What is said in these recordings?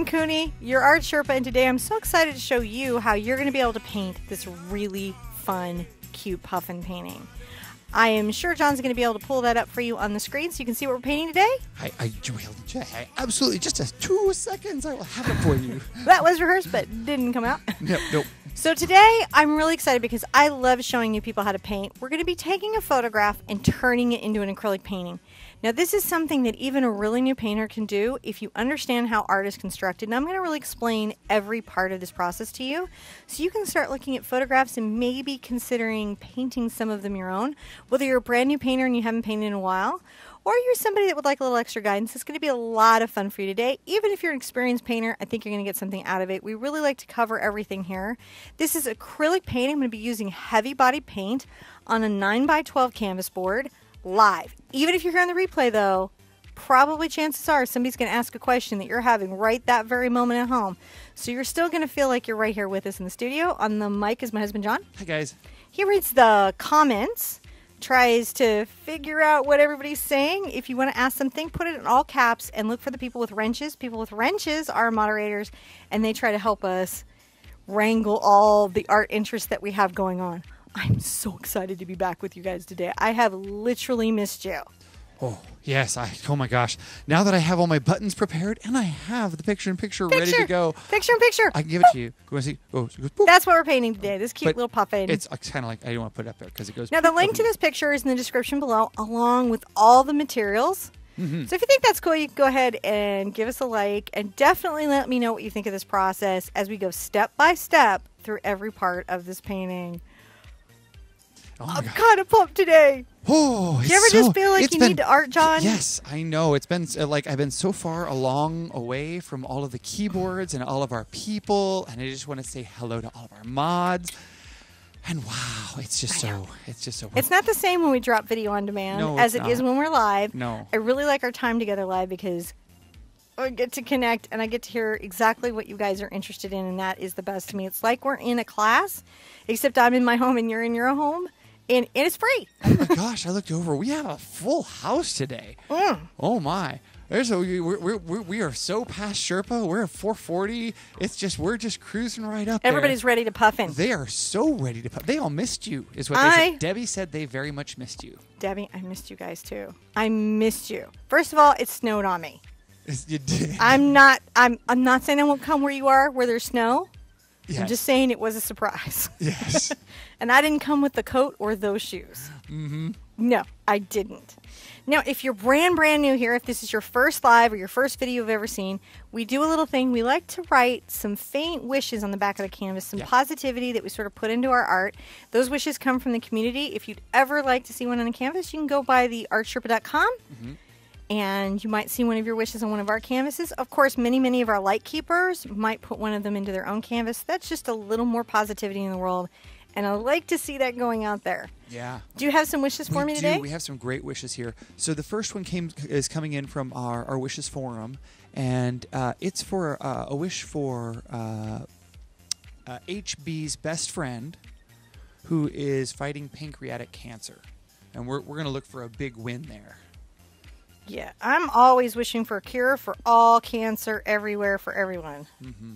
everybody, it is Cinnamon Cooney, your art Sherpa, and today I'm so excited to show you how you're going to be able to paint this really fun, cute puffin painting. I am sure John's going to be able to pull that up for you on the screen so you can see what we're painting today. I, I, I absolutely, just a two seconds, I will have it for you. that was rehearsed, but didn't come out. Nope, nope. So today I'm really excited because I love showing you people how to paint. We're going to be taking a photograph and turning it into an acrylic painting. Now this is something that even a really new painter can do if you understand how art is constructed. And I'm going to really explain every part of this process to you so you can start looking at photographs and maybe considering painting some of them your own. Whether you're a brand new painter and you haven't painted in a while or you're somebody that would like a little extra guidance, it's going to be a lot of fun for you today. Even if you're an experienced painter, I think you're going to get something out of it. We really like to cover everything here. This is acrylic paint. I'm going to be using heavy body paint on a 9 by 12 canvas board live. Even if you're here on the replay, though, probably chances are somebody's going to ask a question that you're having right that very moment at home. So you're still going to feel like you're right here with us in the studio. On the mic is my husband, John. Hi, guys. He reads the comments tries to figure out what everybody's saying. If you want to ask something, put it in all caps and look for the people with wrenches. People with wrenches are moderators, and they try to help us wrangle all the art interests that we have going on. I'm so excited to be back with you guys today. I have literally missed you. Oh, yes. I oh my gosh. Now that I have all my buttons prepared and I have the picture in picture, ready to go. Picture in picture. I can give it to you. Go and see. Oh, That's what we're painting today. This cute But little puffin. It's kind of like I don't want to put it up there because it goes. Now the link to this picture is in the description below, along with all the materials. Mm-hmm. So if you think that's cool, you can go ahead and give us a like, and definitely let me know what you think of this process as we go step by step through every part of this painting. Oh I'm God. kind of pumped today. Oh, you ever it's just feel like you been- need to art, John? Yes, I know. It's been uh, like I've been so far along away from all of the keyboards and all of our people, and I just want to say hello to all of our mods. And wow, it's just so it's just so. It's not the same when we drop video on demand No, as it is not. when we're live. No. I really like our time together live because I get to connect and I get to hear exactly what you guys are interested in, and that is the best to me. It's like we're in a class, except I'm in my home and you're in your home, and, and it's free. oh my gosh! I looked over. We have a full house today. Mm. Oh my! There's a we we're, we're, we are so past Sherpa. We're at 440. It's just we're just cruising right up. there. Everybody's ready to puff in. They are so ready to. puff. They all missed you, is what they I- said. Debbie said they very much missed you. Debbie, I missed you guys too. I missed you. First of all, it snowed on me. You did. I'm not. I'm. I'm not saying I won't come where you are, where there's snow. I'm just saying it was a surprise. Yes. and I didn't come with the coat or those shoes. Mm-hmm. No, I didn't. Now, if you're brand brand new here, if this is your first live or your first video you've ever seen, we do a little thing. We like to write some faint wishes on the back of the canvas, some Yeah. positivity that we sort of put into our art. Those wishes come from the community. If you'd ever like to see one on a canvas, you can go by the artsherpa.com and you might see one of your wishes on one of our canvases. Of course, many, many of our light keepers might put one of them into their own canvas. That's just a little more positivity in the world, and I like to see that going out there. yeah. Do you have some wishes for we me do. today? We have some great wishes here. So the first one came is coming in from our, our wishes forum, and uh, it's for uh, a wish for uh, uh, HB's best friend, who is fighting pancreatic cancer, and we're we're gonna look for a big win there. Yeah, I'm always wishing for a cure for all cancer everywhere for everyone. Mm-hmm.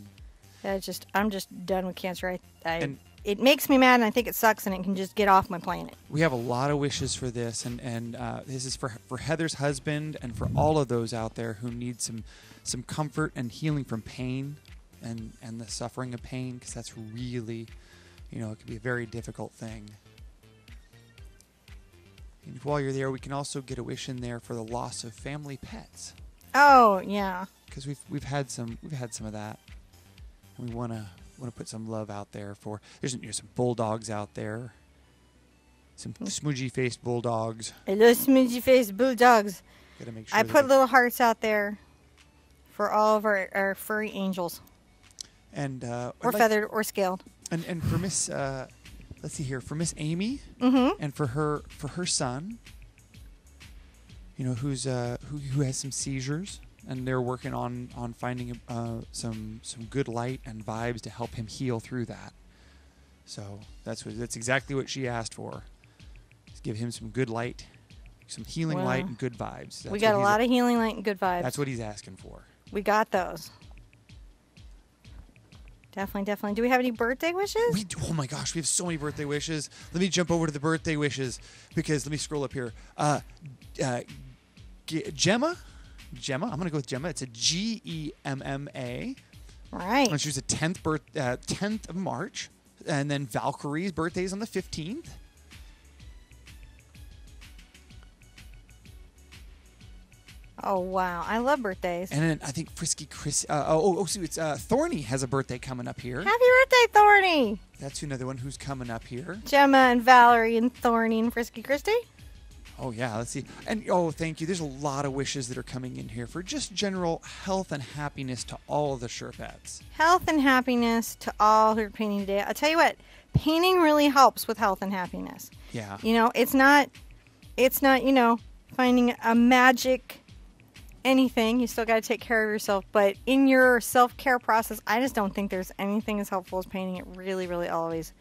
I just, I'm just done with cancer. I, I And- it makes me mad, and I think it sucks, and it can just get off my planet. We have a lot of wishes for this, and and uh, this is for for Heather's husband and for all of those out there who need some some comfort and healing from pain and and the suffering of pain, because that's really, you know, it can be a very difficult thing. And while you're there, we can also get a wish in there for the loss of family pets, Oh yeah, because we've we've had some we've had some of that. And we want to want to put some love out there for. There's know, some bulldogs out there. Some smudgy faced bulldogs. I love smudgy faced bulldogs. Gotta make sure. I put little hearts out there for all of our, our furry angels, and uh, I'd or like- feathered, or scaled. and and for Miss, uh, let's see here, for Miss Amy, Mm-hmm. and for her for her son. You know who's uh, who who has some seizures, and they're working on on finding uh, some some good light and vibes to help him heal through that. So that's what that's exactly what she asked for. Just give him some good light, some healing light and good vibes. we got a lot of healing light and good vibes. That's what he's asking for. We got those. Definitely, definitely. Do we have any birthday wishes? We do, oh my gosh, we have so many birthday wishes. Let me jump over to the birthday wishes because let me scroll up here. Uh, uh, G- Gemma, Gemma. I'm gonna go with Gemma. It's a G E M M A. Right. And she was the 10th birth, uh, 10th of March, and then Valkyrie's birthday is on the 15th. Oh wow, I love birthdays. And then I think Frisky Chris. Uh, oh, oh, so it's uh, Thorny has a birthday coming up here. Happy birthday, Thorny! That's another one who's coming up here. Gemma and Valerie and Thorny and Frisky Christy. Oh yeah, let's see. And oh, thank you. There's a lot of wishes that are coming in here for just general health and happiness to all of the Sherpettes. Health and happiness to all who are painting today. I'll tell you what, painting really helps with health and happiness. Yeah. You know, it's not, it's not, you know, finding a magic anything. You still got to take care of yourself. But in your self care process, I just don't think there's anything as helpful as painting. It really, really always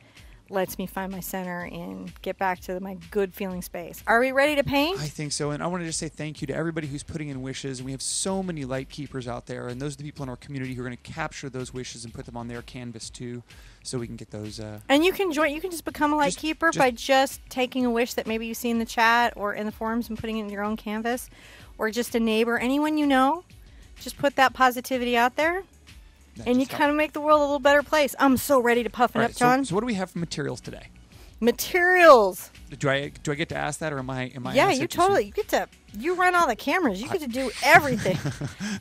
lets me find my center and get back to my good feeling space. Are we ready to paint? I think so. And I want to just say thank you to everybody who's putting in wishes. And we have so many light keepers out there. And those are the people in our community who are going to capture those wishes and put them on their canvas too. So we can get those. Uh, and you can join. You can just become a light Just- keeper just- by just taking a wish that maybe you see in the chat or in the forums and putting it in your own canvas, or just a neighbor, anyone you know. Just put that positivity out there, that and you kind of make the world a little better place. I'm so ready to puff it All up, right, so- John. So, what do we have for materials today? Materials. Do I do I get to ask that, or am I am I? yeah, you totally. You get to. You run all the cameras. You get to do everything.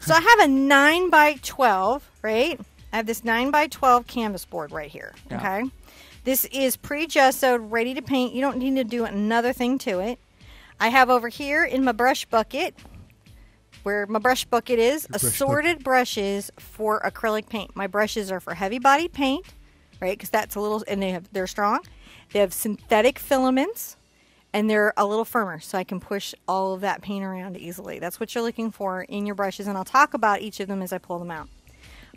so I have a nine by twelve, right? I have this nine by twelve canvas board right here. Yeah. Okay. This is pre-gessoed, ready to paint. You don't need to do another thing to it. I have over here in my brush bucket, where my brush bucket is, Your brush assorted brushes for acrylic paint. My brushes are for heavy body paint, right? Because that's a little, and they have they're strong. They have synthetic filaments, and they're a little firmer, so I can push all of that paint around easily. That's what you're looking for in your brushes, and I'll talk about each of them as I pull them out.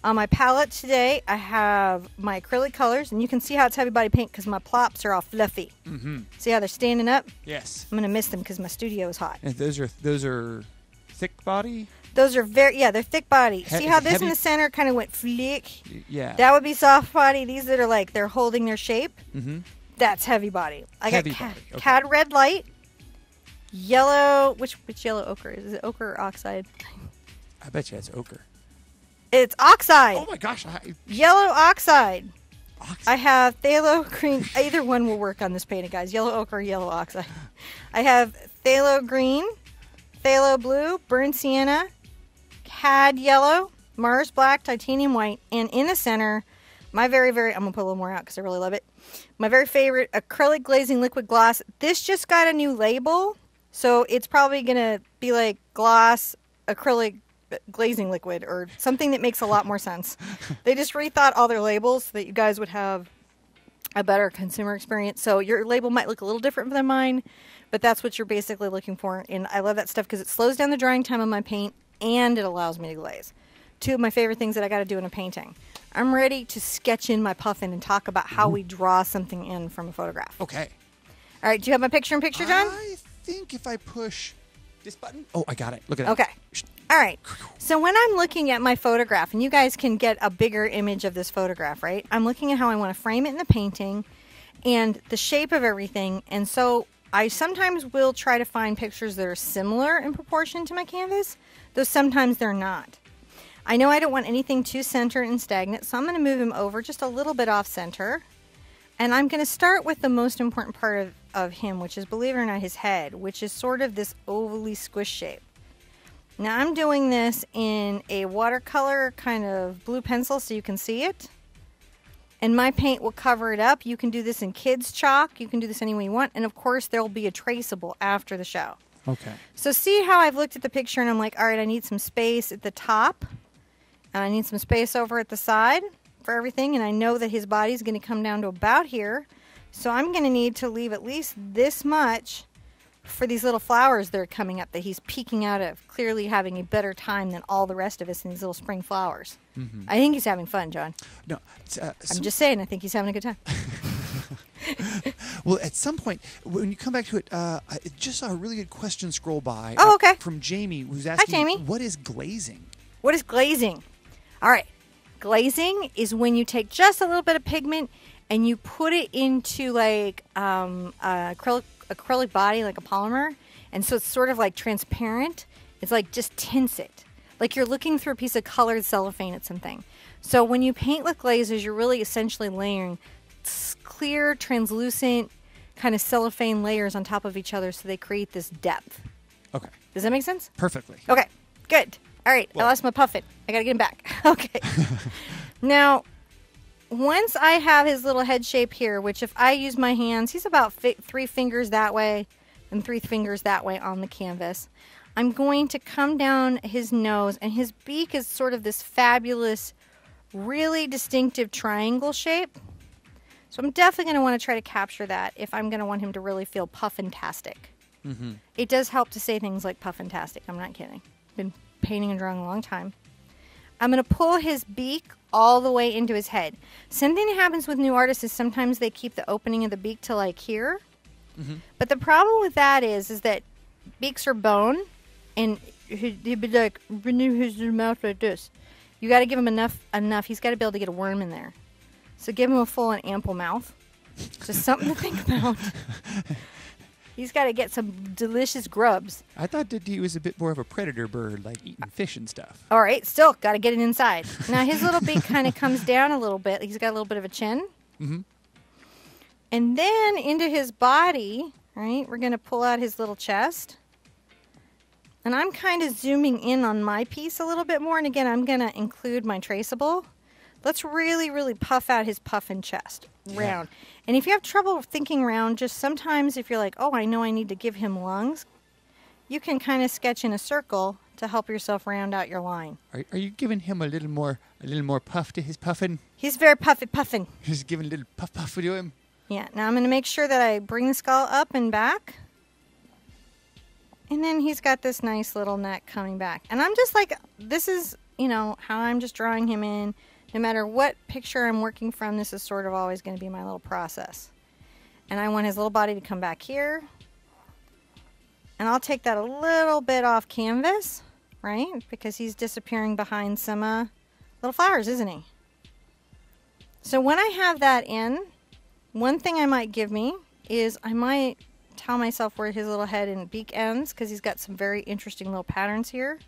On my palette today, I have my acrylic colors, and you can see how it's heavy body paint because my plops are all fluffy. Mm-hmm. See how they're standing up? Yes. I'm gonna miss them because my studio is hot. And those are those are thick body. Those are very yeah, they're thick body. He- See how this heavy- in the center kind of went flick? Yeah. That would be soft body. These that are like they're holding their shape, mm-hmm. that's heavy body. I Heavy got cad, body, okay. cad red light, yellow. Which which yellow ochre is it? Ochre or oxide? I bet you it's ochre. It's oxide. Oh my gosh! I, Yellow oxide. ox- I have phthalo green. Either one will work on this painting, guys. Yellow ochre, yellow oxide. I have phthalo green, phthalo blue, burnt sienna, cad yellow, Mars black, titanium white, and in the center, my very, very, I'm going to put a little more out because I really love it. My very favorite acrylic glazing liquid gloss. This just got a new label, so it's probably going to be like gloss acrylic uh, glazing liquid or something that makes a lot more sense. they just rethought all their labels so that you guys would have a better consumer experience. So your label might look a little different than mine, but that's what you're basically looking for. And I love that stuff because it slows down the drying time of my paint and it allows me to glaze. Two of my favorite things that I got to do in a painting. I'm ready to sketch in my puffin and talk about how we draw something in from a photograph. okay. All right, do you have my picture in picture, John? I think if I push this button. Oh, I got it. Look at that. Okay. All right. So when I'm looking at my photograph, and you guys can get a bigger image of this photograph, right? I'm looking at how I want to frame it in the painting and the shape of everything. And so I sometimes will try to find pictures that are similar in proportion to my canvas, though sometimes they're not. I know I don't want anything too centered and stagnant, so I'm going to move him over just a little bit off center. And I'm going to start with the most important part of, of him, which is, believe it or not, his head, which is sort of this ovally squish shape. Now I'm doing this in a watercolor kind of blue pencil so you can see it. And my paint will cover it up. You can do this in kids chalk. You can do this any way you want. And of course, there'll be a traceable after the show. Okay. So see how I've looked at the picture and I'm like, all right, I need some space at the top. And I need some space over at the side for everything. And I know that his body's going to come down to about here. So I'm going to need to leave at least this much for these little flowers that are coming up that he's peeking out of, clearly having a better time than all the rest of us in these little spring flowers. I think he's having fun, John. No. Uh, I'm just saying, I think he's having a good time. Well, at some point, when you come back to it, uh, I just saw a really good question scroll by. Oh, uh, okay. From Jamie, who's asking, Hi, Jamie. "What is glazing?" What is glazing? All right. Glazing is when you take just a little bit of pigment and you put it into like um, a acrylic, acrylic body, like a polymer. And so it's sort of like transparent. It's like just tints it. Like you're looking through a piece of colored cellophane at something. So when you paint with glazes, you're really essentially layering clear, translucent kind of cellophane layers on top of each other so they create this depth. Okay. Does that make sense? Perfectly. Okay, good. All right, Well- I lost my puffin. I got to get him back. okay. now, once I have his little head shape here, which if I use my hands, he's about three fingers that way and three fingers that way on the canvas. I'm going to come down his nose, and his beak is sort of this fabulous, really distinctive triangle shape. So I'm definitely going to want to try to capture that if I'm going to want him to really feel puffantastic. Mm-hmm. It does help to say things like puffantastic. I'm not kidding. Been painting and drawing a long time. I'm going to pull his beak all the way into his head. Something that happens with new artists is sometimes they keep the opening of the beak to like here. Mm-hmm. But the problem with that is, is that beaks are bone, and he- he'd be like renew his mouth like this. You got to give him enough, enough. He's got to be able to get a worm in there. So give him a full and ample mouth. Just something to think about. He's got to get some delicious grubs. I thought that he was a bit more of a predator bird, like eating fish and stuff. All right, still got to get it inside. Now his little beak kind of comes down a little bit. He's got a little bit of a chin. Mm-hmm. And then into his body, right? We're going to pull out his little chest. And I'm kind of zooming in on my piece a little bit more. And again, I'm going to include my traceable. Let's really, really puff out his puffin chest round. And if you have trouble thinking round, just sometimes if you're like, oh, I know I need to give him lungs, you can kind of sketch in a circle to help yourself round out your line. Are, are you giving him a little more, a little more puff to his puffin? He's very puffy puffin. Just giving a little puff puff to him. Yeah, now I'm going to make sure that I bring the skull up and back. And then he's got this nice little neck coming back. And I'm just like, this is, you know, how I'm just drawing him in. No matter what picture I'm working from, this is sort of always going to be my little process. And I want his little body to come back here. And I'll take that a little bit off canvas, right? Because he's disappearing behind some uh, little flowers, isn't he? So when I have that in, one thing I might give me is I might tell myself where his little head and beak ends because he's got some very interesting little patterns here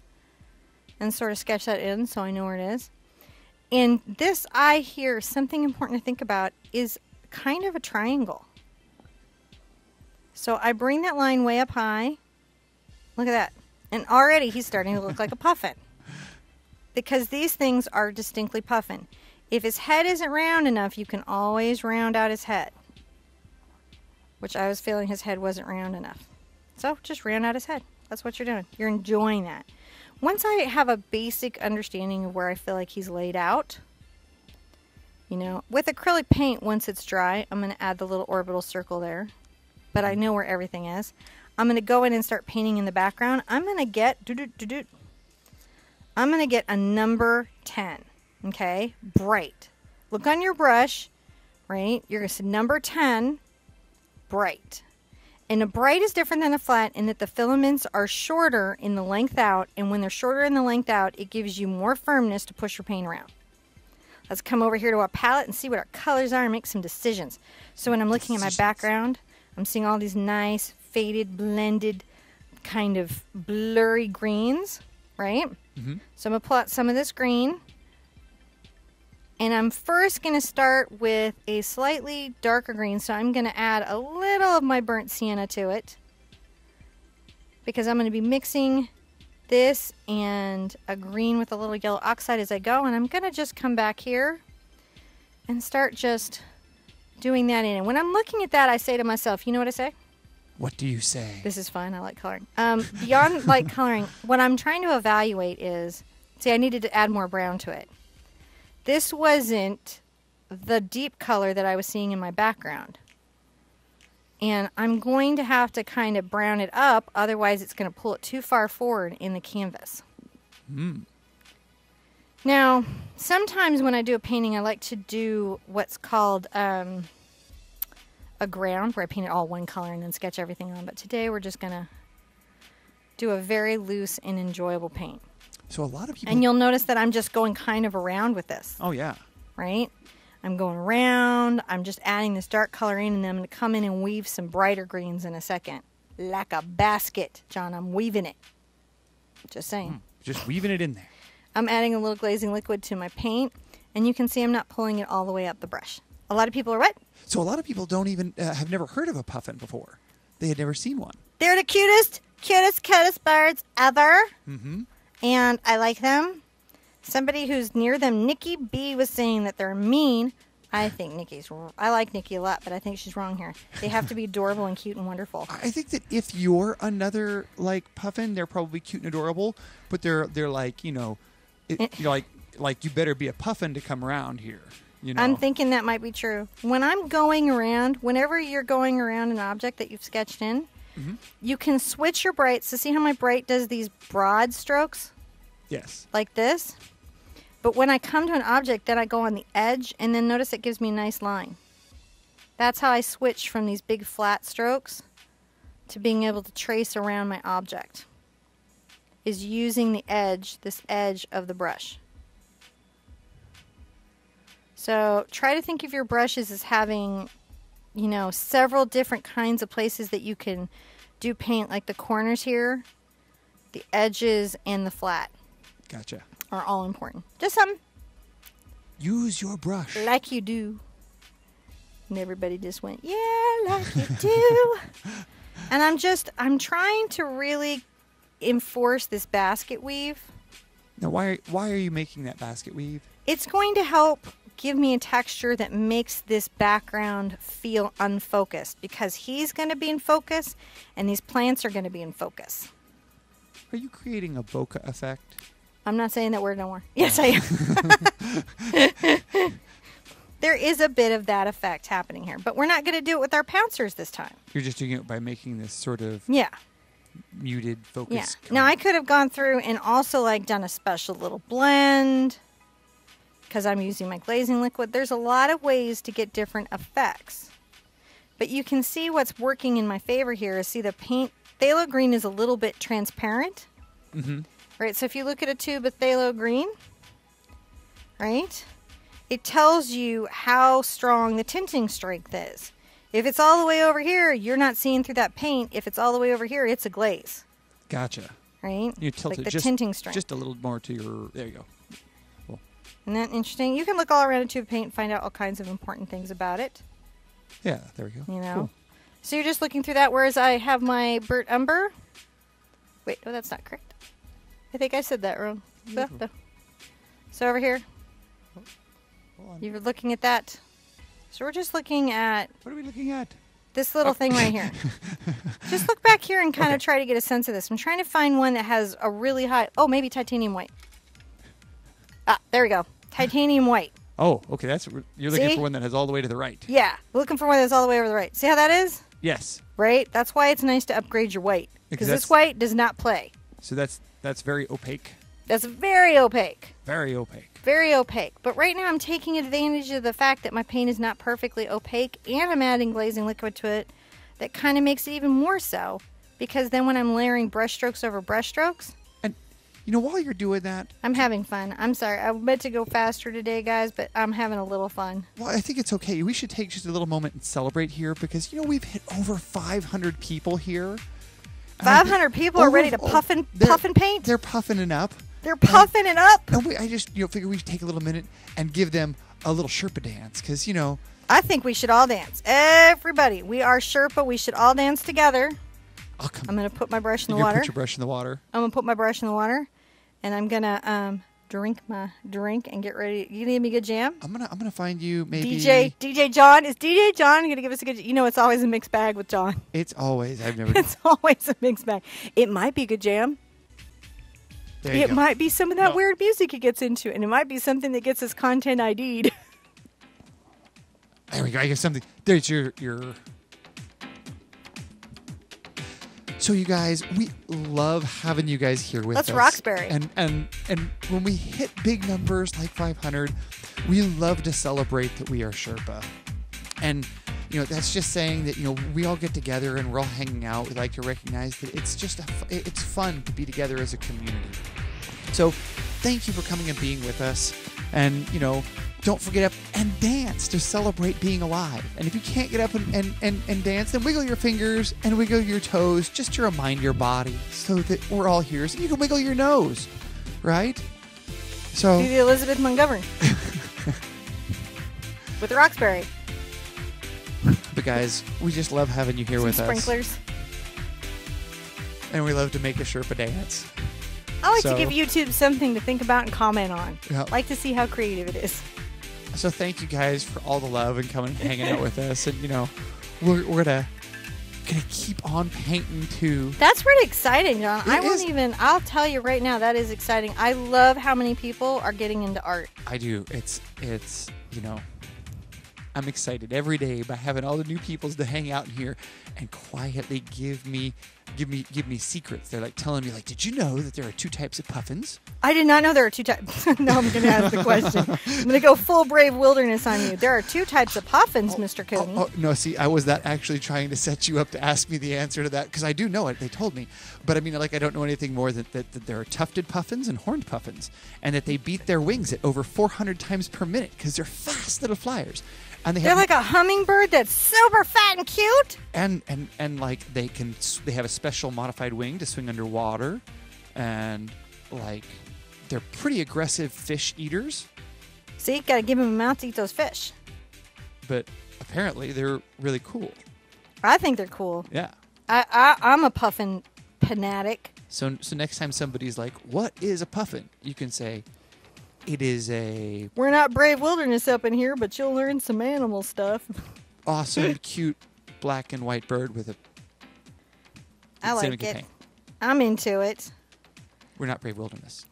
and sort of sketch that in so I know where it is. And this eye here, something important to think about is kind of a triangle. So I bring that line way up high. Look at that. And already he's starting to look like a puffin because these things are distinctly puffin. If his head isn't round enough, you can always round out his head. Which I was feeling his head wasn't round enough. So just round out his head. That's what you're doing. You're enjoying that. Once I have a basic understanding of where I feel like he's laid out, you know, with acrylic paint, once it's dry, I'm going to add the little orbital circle there. But I know where everything is. I'm going to go in and start painting in the background. I'm going to get, doo-doo-doo-doo. I'm going to get a number 10. Okay, bright. Look on your brush, right? You're going to say number 10, bright. And a bright is different than a flat in that the filaments are shorter in the length out, and when they're shorter in the length out, it gives you more firmness to push your paint around. Let's come over here to our palette and see what our colors are and make some decisions. So when I'm looking at my background, I'm seeing all these nice, faded, blended, kind of blurry greens, right? Mhm. So I'm going to pull out some of this green. And I'm first going to start with a slightly darker green. So I'm going to add a little of my burnt sienna to it. Because I'm going to be mixing this and a green with a little yellow oxide as I go. And I'm going to just come back here and start just doing that in. And when I'm looking at that, I say to myself, you know what I say? What do you say? This is fun. I like coloring. Um, beyond like coloring, what I'm trying to evaluate is see, I needed to add more brown to it. This wasn't the deep color that I was seeing in my background. And I'm going to have to kind of brown it up, otherwise, it's going to pull it too far forward in the canvas. Mm. Now, sometimes when I do a painting, I like to do what's called um, a ground, where I paint it all one color and then sketch everything on. But today we're just going to do a very loose and enjoyable paint. So a lot of people. And you'll notice that I'm just going kind of around with this, oh yeah. right? I'm going around. I'm just adding this dark color in, and then I'm going to come in and weave some brighter greens in a second. Like a basket, John. I'm weaving it. Just saying. Just weaving it in there. I'm adding a little glazing liquid to my paint, and you can see I'm not pulling it all the way up the brush. A lot of people are what? So a lot of people don't even uh, have never heard of a puffin before. They had never seen one. They're the cutest, cutest, cutest birds ever. Mm-hmm. And I like them. Somebody who's near them, Nikki B, was saying that they're mean. I think Nikki's. I like Nikki a lot, but I think she's wrong here. They have to be adorable and cute and wonderful. I think that if you're another like puffin, they're probably cute and adorable, but they're they're like you know, it, Eh. you're like like you better be a puffin to come around here. You know. I'm thinking that might be true. When I'm going around, whenever you're going around an object that you've sketched in, Mm-hmm. you can switch your brights. So see how my bright does these broad strokes yes. like this? But when I come to an object, then I go on the edge, and then notice it gives me a nice line. That's how I switch from these big flat strokes to being able to trace around my object. Is using the edge, this edge of the brush. So try to think of your brushes as having, you know, several different kinds of places that you can do paint, like the corners here, the edges, and the flat Gotcha. are all important. Just some Use your brush. like you do. And everybody just went, yeah, like you do. and I'm just, I'm trying to really enforce this basket weave. Now, why are, why are you making that basket weave? It's going to help give me a texture that makes this background feel unfocused because he's going to be in focus and these plants are going to be in focus. Are you creating a bokeh effect? I'm not saying that word no more. Yes, I am. there is a bit of that effect happening here, but we're not going to do it with our pouncers this time. You're just doing it by making this sort of Yeah. muted focus. Yeah. Now I could have gone through and also like done a special little blend because I'm using my glazing liquid. There's a lot of ways to get different effects. But you can see what's working in my favor here is see the paint phthalo green is a little bit transparent. Mm-hmm. Right? So if you look at a tube of phthalo green, right? It tells you how strong the tinting strength is. If it's all the way over here, you're not seeing through that paint. If it's all the way over here, it's a glaze, Gotcha. right? You tilt like it the just, tinting strength. just a little more to your. There you go. Isn't that interesting? You can look all around a tube of paint and find out all kinds of important things about it. Yeah, there we go. You know? Cool. So you're just looking through that, whereas I have my Burnt Umber. Wait, no, that's not correct. I think I said that wrong. Yeah. So- So over here, you're looking at that. So we're just looking at What are we looking at? this little thing right here. just look back here and kind of try to get a sense of this. I'm trying to find one that has a really high. Oh, maybe titanium white. Ah, there we go. Titanium white. Oh, okay. That's you're looking See? for one that has all the way to the right. Yeah, looking for one that's all the way over the right. See how that is? Yes. Right? That's why it's nice to upgrade your white. Because this white does not play. So that's that's very opaque. That's very opaque. Very opaque. Very opaque. But right now I'm taking advantage of the fact that my paint is not perfectly opaque and I'm adding glazing liquid to it that kind of makes it even more so. Because then when I'm layering brush strokes over brush strokes, you know, while you're doing that, I'm having fun. I'm sorry. I meant to go faster today, guys, but I'm having a little fun. well, I think it's okay. We should take just a little moment and celebrate here because you know we've hit over 500 people here. And I think 500 people are ready to puff and, puff and paint. They're puffing it up. They're puffing it up. And we, I just you know figure we should take a little minute and give them a little Sherpa dance because you know I think we should all dance. Everybody, we are Sherpa. We should all dance together. Come. I'm going to put my brush in the water. put your brush in the water. I'm going to put my brush in the water. And I'm going to um, drink my drink and get ready. You need me a good jam? I'm gonna I'm gonna find you maybe DJ DJ John. Is DJ John going to give us a good You know, it's always a mixed bag with John. It's always I've never. It's always a mixed bag. It might be a good jam. there you It go. might be some of that No. weird music he gets into. And it might be something that gets his content ID'd. There we go. I guess something. There's your your. So you guys, we love having you guys here with That's us. That's Roxbury. And and and when we hit big numbers like 500, we love to celebrate that we are Sherpa. And you know that's just saying that you know we all get together and we're all hanging out. We like to recognize that it's just a, it's fun to be together as a community. So thank you for coming and being with us. And, you know, don't forget up and dance to celebrate being alive. And if you can't get up and, and, and, and dance, then wiggle your fingers and wiggle your toes just to remind your body so that we're all here. So you can wiggle your nose, right? So Do the Elizabeth Montgomery with the Roxbury. But guys, we just love having you here Some with sprinklers. us, Sprinklers. and we love to make a Sherpa dance. I like So- to give YouTube something to think about and comment on. Yep. Like to see how creative it is. So thank you guys for all the love and coming and hanging out with us, and you know, we're, we're gonna gonna keep on painting too. That's really exciting, John. I It won't is. even. I'll tell you right now, that is exciting. I love how many people are getting into art. I do. It's it's you know, I'm excited every day by having all the new peoples to hang out in here and quietly give me give me give me secrets. They're like telling me like, did you know that there are two types of puffins? I did not know there are two types. now I'm going to ask the question. I'm going to go full brave wilderness on you. There are two types of puffins, Mr. Oh, oh Cooney. oh, no, see, I was that actually trying to set you up to ask me the answer to that because I do know it. They told me, but I mean, like, I don't know anything more than that, that there are tufted puffins and horned puffins, and that they beat their wings at over 400 times per minute because they're fast little flyers, and they They're like a hummingbird that's super fat and cute. and and and like they can they have a special modified wing to swing underwater, and like they're pretty aggressive fish eaters, See, got to give them a mouth to eat those fish. but apparently they're really cool. I think they're cool. Yeah. I, I I'm a puffin fanatic. So, so next time somebody's like, "What is a puffin?" You can say, "It is a We're not brave wilderness up in here, but you'll learn some animal stuff. awesome, cute black and white bird with a. I like it. I'm into it. We're not brave wilderness.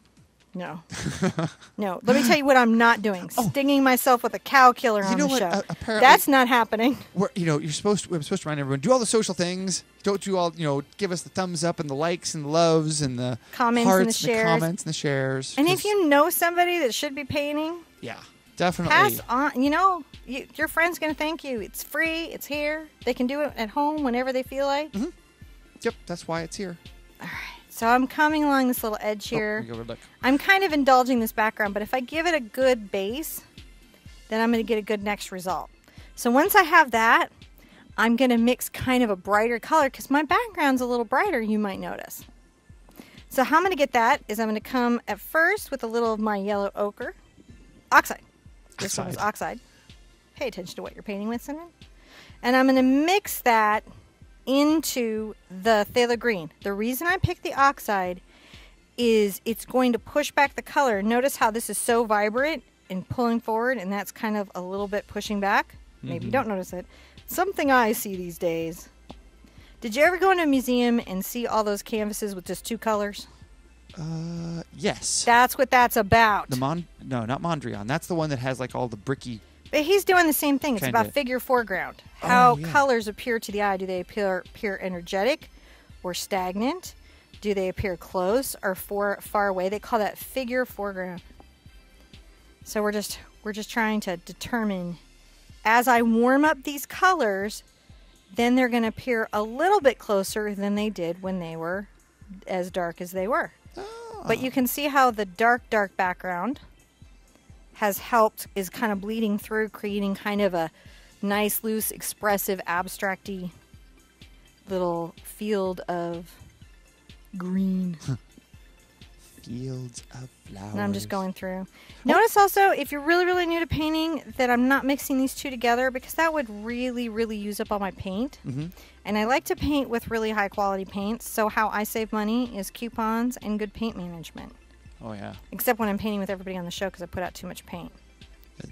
No. no. Let me tell you what I'm not doing. Stinging myself with a cow killer Oh. You on the what? show. Uh, apparently- That's not happening. We're, you know, you're supposed to. I'm supposed to remind everyone: do all the social things. Don't do all. You know, give us the thumbs up and the likes and the loves and the Comments hearts and the shares. comments and the shares. And if you know somebody that should be painting, yeah, definitely. pass on. You know, you, your friend's going to thank you. It's free. It's here. They can do it at home whenever they feel like. Mm-hmm. Yep, that's why it's here. So I'm coming along this little edge Oh, here. look. I'm kind of indulging this background, but if I give it a good base, then I'm going to get a good next result. So once I have that, I'm going to mix kind of a brighter color because my background's a little brighter, you might notice. So how I'm going to get that is I'm going to come at first with a little of my yellow ochre. Oxide. This one is Oxide. oxide. Pay attention to what you're painting with, Cinnamon. And I'm going to mix that into the phthalo green. The reason I picked the oxide is it's going to push back the color. Notice how this is so vibrant and pulling forward, and that's kind of a little bit pushing back. Maybe you don't notice it. Something I see these days. Did you ever go into a museum and see all those canvases with just two colors? Uh, yes. That's what that's about. the Mon. No, not Mondrian. That's the one that has like all the bricky. But he's doing the same thing. It's about figure foreground. Oh, how Oh, yeah. colors appear to the eye. Do they appear, appear energetic or stagnant? Do they appear close or far, far away? They call that figure foreground. So we're just we're just trying to determine as I warm up these colors, then they're going to appear a little bit closer than they did when they were as dark as they were. Oh. But you can see how the dark, dark background has helped, is kind of bleeding through, creating kind of a nice, loose, expressive, abstracty little field of green. Fields of flowers. And I'm just going through. Notice also, if you're really, really new to painting, that I'm not mixing these two together because that would really, really use up all my paint. Mhm. And I like to paint with really high quality paints. So how I save money is coupons and good paint management. Oh yeah. Except when I'm painting with everybody on the show because I put out too much paint.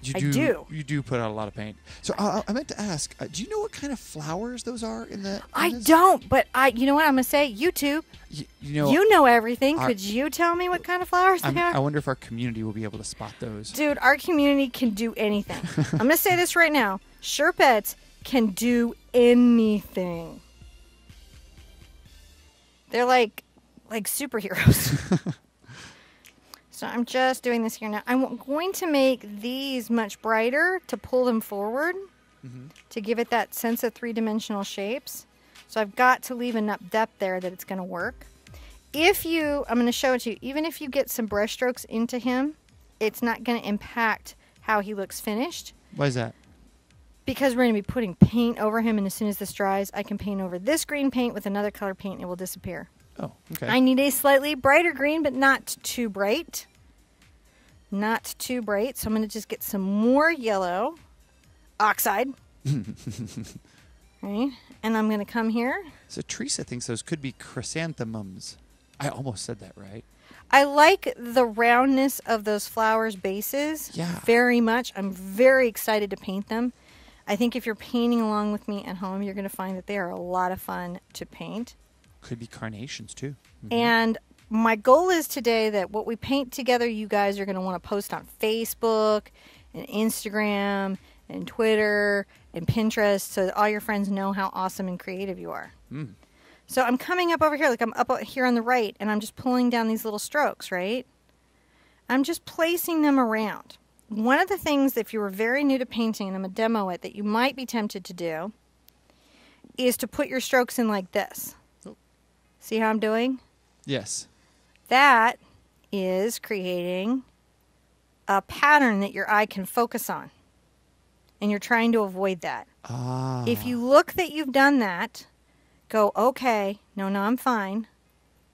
You I do, do. You do put out a lot of paint. So uh, I meant to ask, uh, do you know what kind of flowers those are in the? in I this? don't, but I. You know what I'm gonna say? YouTube. You, you know, you know everything. our- Could you tell me what kind of flowers I'm, they are? I wonder if our community will be able to spot those. Dude, our community can do anything. I'm gonna say this right now. Sherpets can do anything. They're like like superheroes. so I'm just doing this here now. I'm going to make these much brighter to pull them forward mm-hmm. to give it that sense of three-dimensional shapes. So I've got to leave enough depth there that it's going to work. if you, I'm going to show it to you, even if you get some brush strokes into him, it's not going to impact how he looks finished Why is that? because we're going to be putting paint over him. And as soon as this dries, I can paint over this green paint with another color paint and it will disappear. Oh, okay. I need a slightly brighter green, but not too bright. Not too bright. So I'm going to just get some more yellow oxide. right. And I'm going to come here. so Teresa thinks those could be chrysanthemums. I almost said that right. I like the roundness of those flowers' bases Yeah. very much. I'm very excited to paint them. I think if you're painting along with me at home, you're going to find that they are a lot of fun to paint. Could be carnations too. Mhm. And my goal is today that what we paint together, you guys are going to want to post on Facebook and Instagram and Twitter and Pinterest so that all your friends know how awesome and creative you are. Mm. So I'm coming up over here, like I'm up here on the right, and I'm just pulling down these little strokes, right? I'm just placing them around. One of the things, if you were very new to painting and I'm going to demo it, that you might be tempted to do is to put your strokes in like this. Oh. See how I'm doing? Yes. That is creating a pattern that your eye can focus on. And you're trying to avoid that. Ah. If you look that you've done that, go, okay, no, no, I'm fine,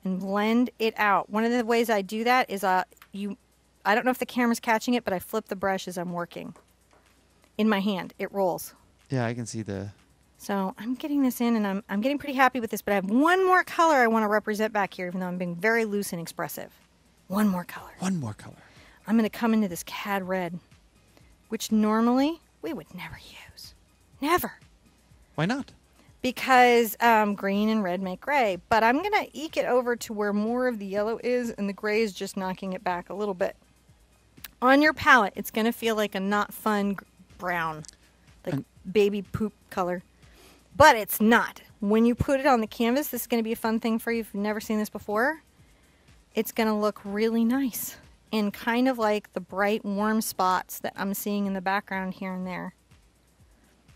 and blend it out. One of the ways I do that is uh, you, I don't know if the camera's catching it, but I flip the brush as I'm working. In my hand, it rolls. Yeah, I can see the. So I'm getting this in, and I'm I'm getting pretty happy with this. But I have one more color I want to represent back here, even though I'm being very loose and expressive. One more color. One more color. I'm going to come into this cad red, which normally we would never use. Never. Why not? Because um, green and red make gray. But I'm going to eke it over to where more of the yellow is, and the gray is just knocking it back a little bit. On your palette, it's going to feel like a not fun brown, like And- baby poop color. But it's not. When you put it on the canvas, this is going to be a fun thing for you if you've never seen this before. It's going to look really nice and kind of like the bright, warm spots that I'm seeing in the background here and there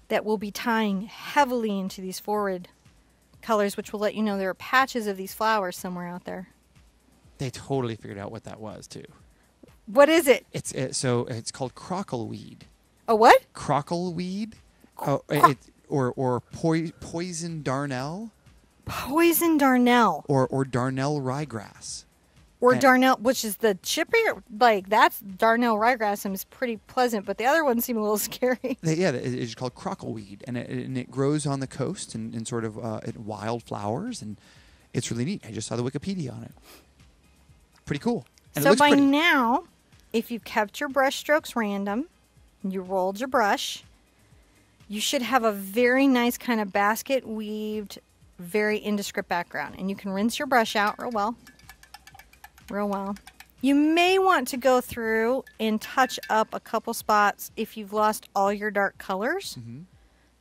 that will be tying heavily into these forward colors, which will let you know there are patches of these flowers somewhere out there. They totally figured out what that was too. What is it? It's it, so it's called crockleweed. A what? Crockleweed. Oh, it, or or poi- poison darnel Poison darnel. or or darnel ryegrass. Or And- darnel, which is the chippier, like that's darnel ryegrass and is pretty pleasant, but the other ones seem a little scary. They, yeah, it- it's called crockleweed, and it, and it grows on the coast and, and sort of uh, wild flowers, and it's really neat. I just saw the Wikipedia on it. Pretty cool. And so by pretty. now, if you've kept your brush strokes random, you rolled your brush, you should have a very nice kind of basket weaved, very indescript background. And you can rinse your brush out real well. Real well. You may want to go through and touch up a couple spots if you've lost all your dark colors. Mhm.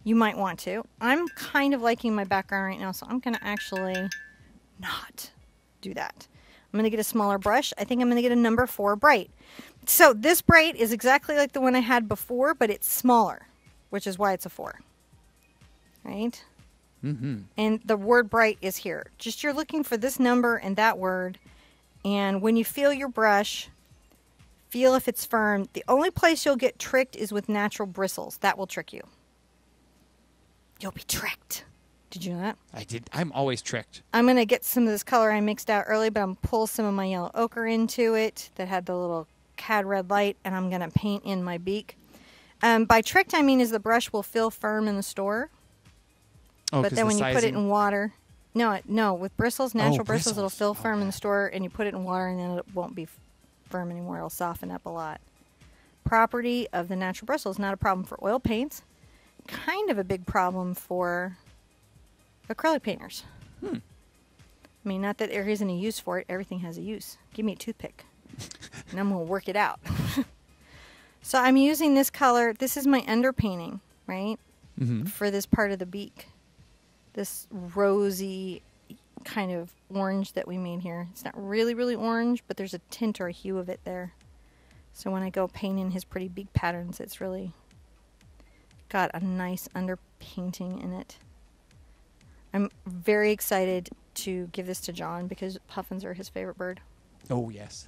You might want to. I'm kind of liking my background right now, so I'm going to actually not do that. I'm going to get a smaller brush. I think I'm going to get a number four bright. So this bright is exactly like the one I had before, but it's smaller, which is why it's a four. Right? Mhm. And the word bright is here. Just you're looking for this number and that word. And when you feel your brush, feel if it's firm. The only place you'll get tricked is with natural bristles. That will trick you. You'll be tricked. Did you know that? I did. I'm always tricked. I'm going to get some of this color I mixed out early, but I'm going to pull some of my yellow ochre into it that had the little cad red light, and I'm going to paint in my beak. Um, by tricked, I mean is the brush will feel firm in the store, Oh, but then the when you put it in water, no, it- no, with bristles, natural bristles, it'll feel firm in the store, and you put it in water, and then it won't be firm anymore. It'll soften up a lot. Property of the natural bristles not a problem for oil paints, kind of a big problem for acrylic painters. Hmm. I mean, not that there isn't a use for it. Everything has a use. Give me a toothpick, and I'm gonna work it out. so I'm using this color. This is my underpainting, right? Mhm. for this part of the beak. This rosy kind of orange that we made here. It's not really, really orange, but there's a tint or a hue of it there. So when I go painting his pretty beak patterns, it's really got a nice underpainting in it. I'm very excited to give this to John because puffins are his favorite bird. Oh yes,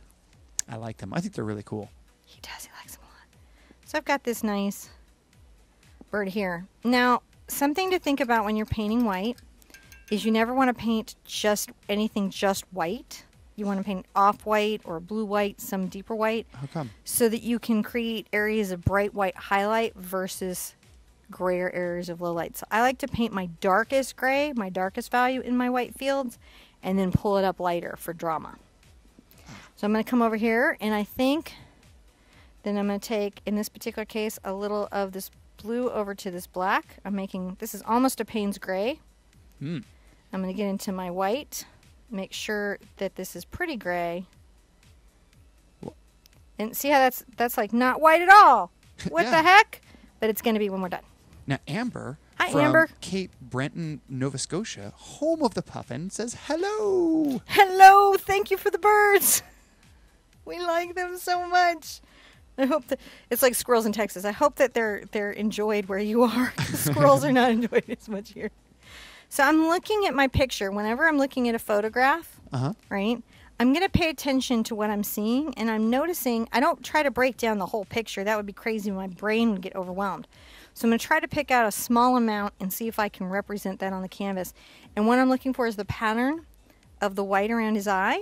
I like them. I think they're really cool. He does. So I've got this nice bird here. Now, something to think about when you're painting white is you never want to paint just anything just white. You want to paint off white or blue white, some deeper white, How come? so that you can create areas of bright white highlight versus grayer areas of low light. So I like to paint my darkest gray, my darkest value in my white fields, and then pull it up lighter for drama. So I'm going to come over here, and I think then I'm going to take, in this particular case, a little of this blue over to this black. I'm making, this is almost a Payne's gray. Hmm. I'm going to get into my white, make sure that this is pretty gray. And see how that's that's like not white at all. What Yeah. the heck? But it's going to be when we're done. Now Amber Hi, from Amber. Cape Breton, Nova Scotia, home of the puffin, says hello. Hello, thank you for the birds. We like them so much. I hope that it's like squirrels in Texas. I hope that they're they're enjoyed where you are. squirrels are not enjoyed as much here. So I'm looking at my picture. Whenever I'm looking at a photograph, Uh huh. right? I'm going to pay attention to what I'm seeing and I'm noticing I don't try to break down the whole picture. That would be crazy. My brain would get overwhelmed. So I'm going to try to pick out a small amount and see if I can represent that on the canvas. And what I'm looking for is the pattern of the white around his eye.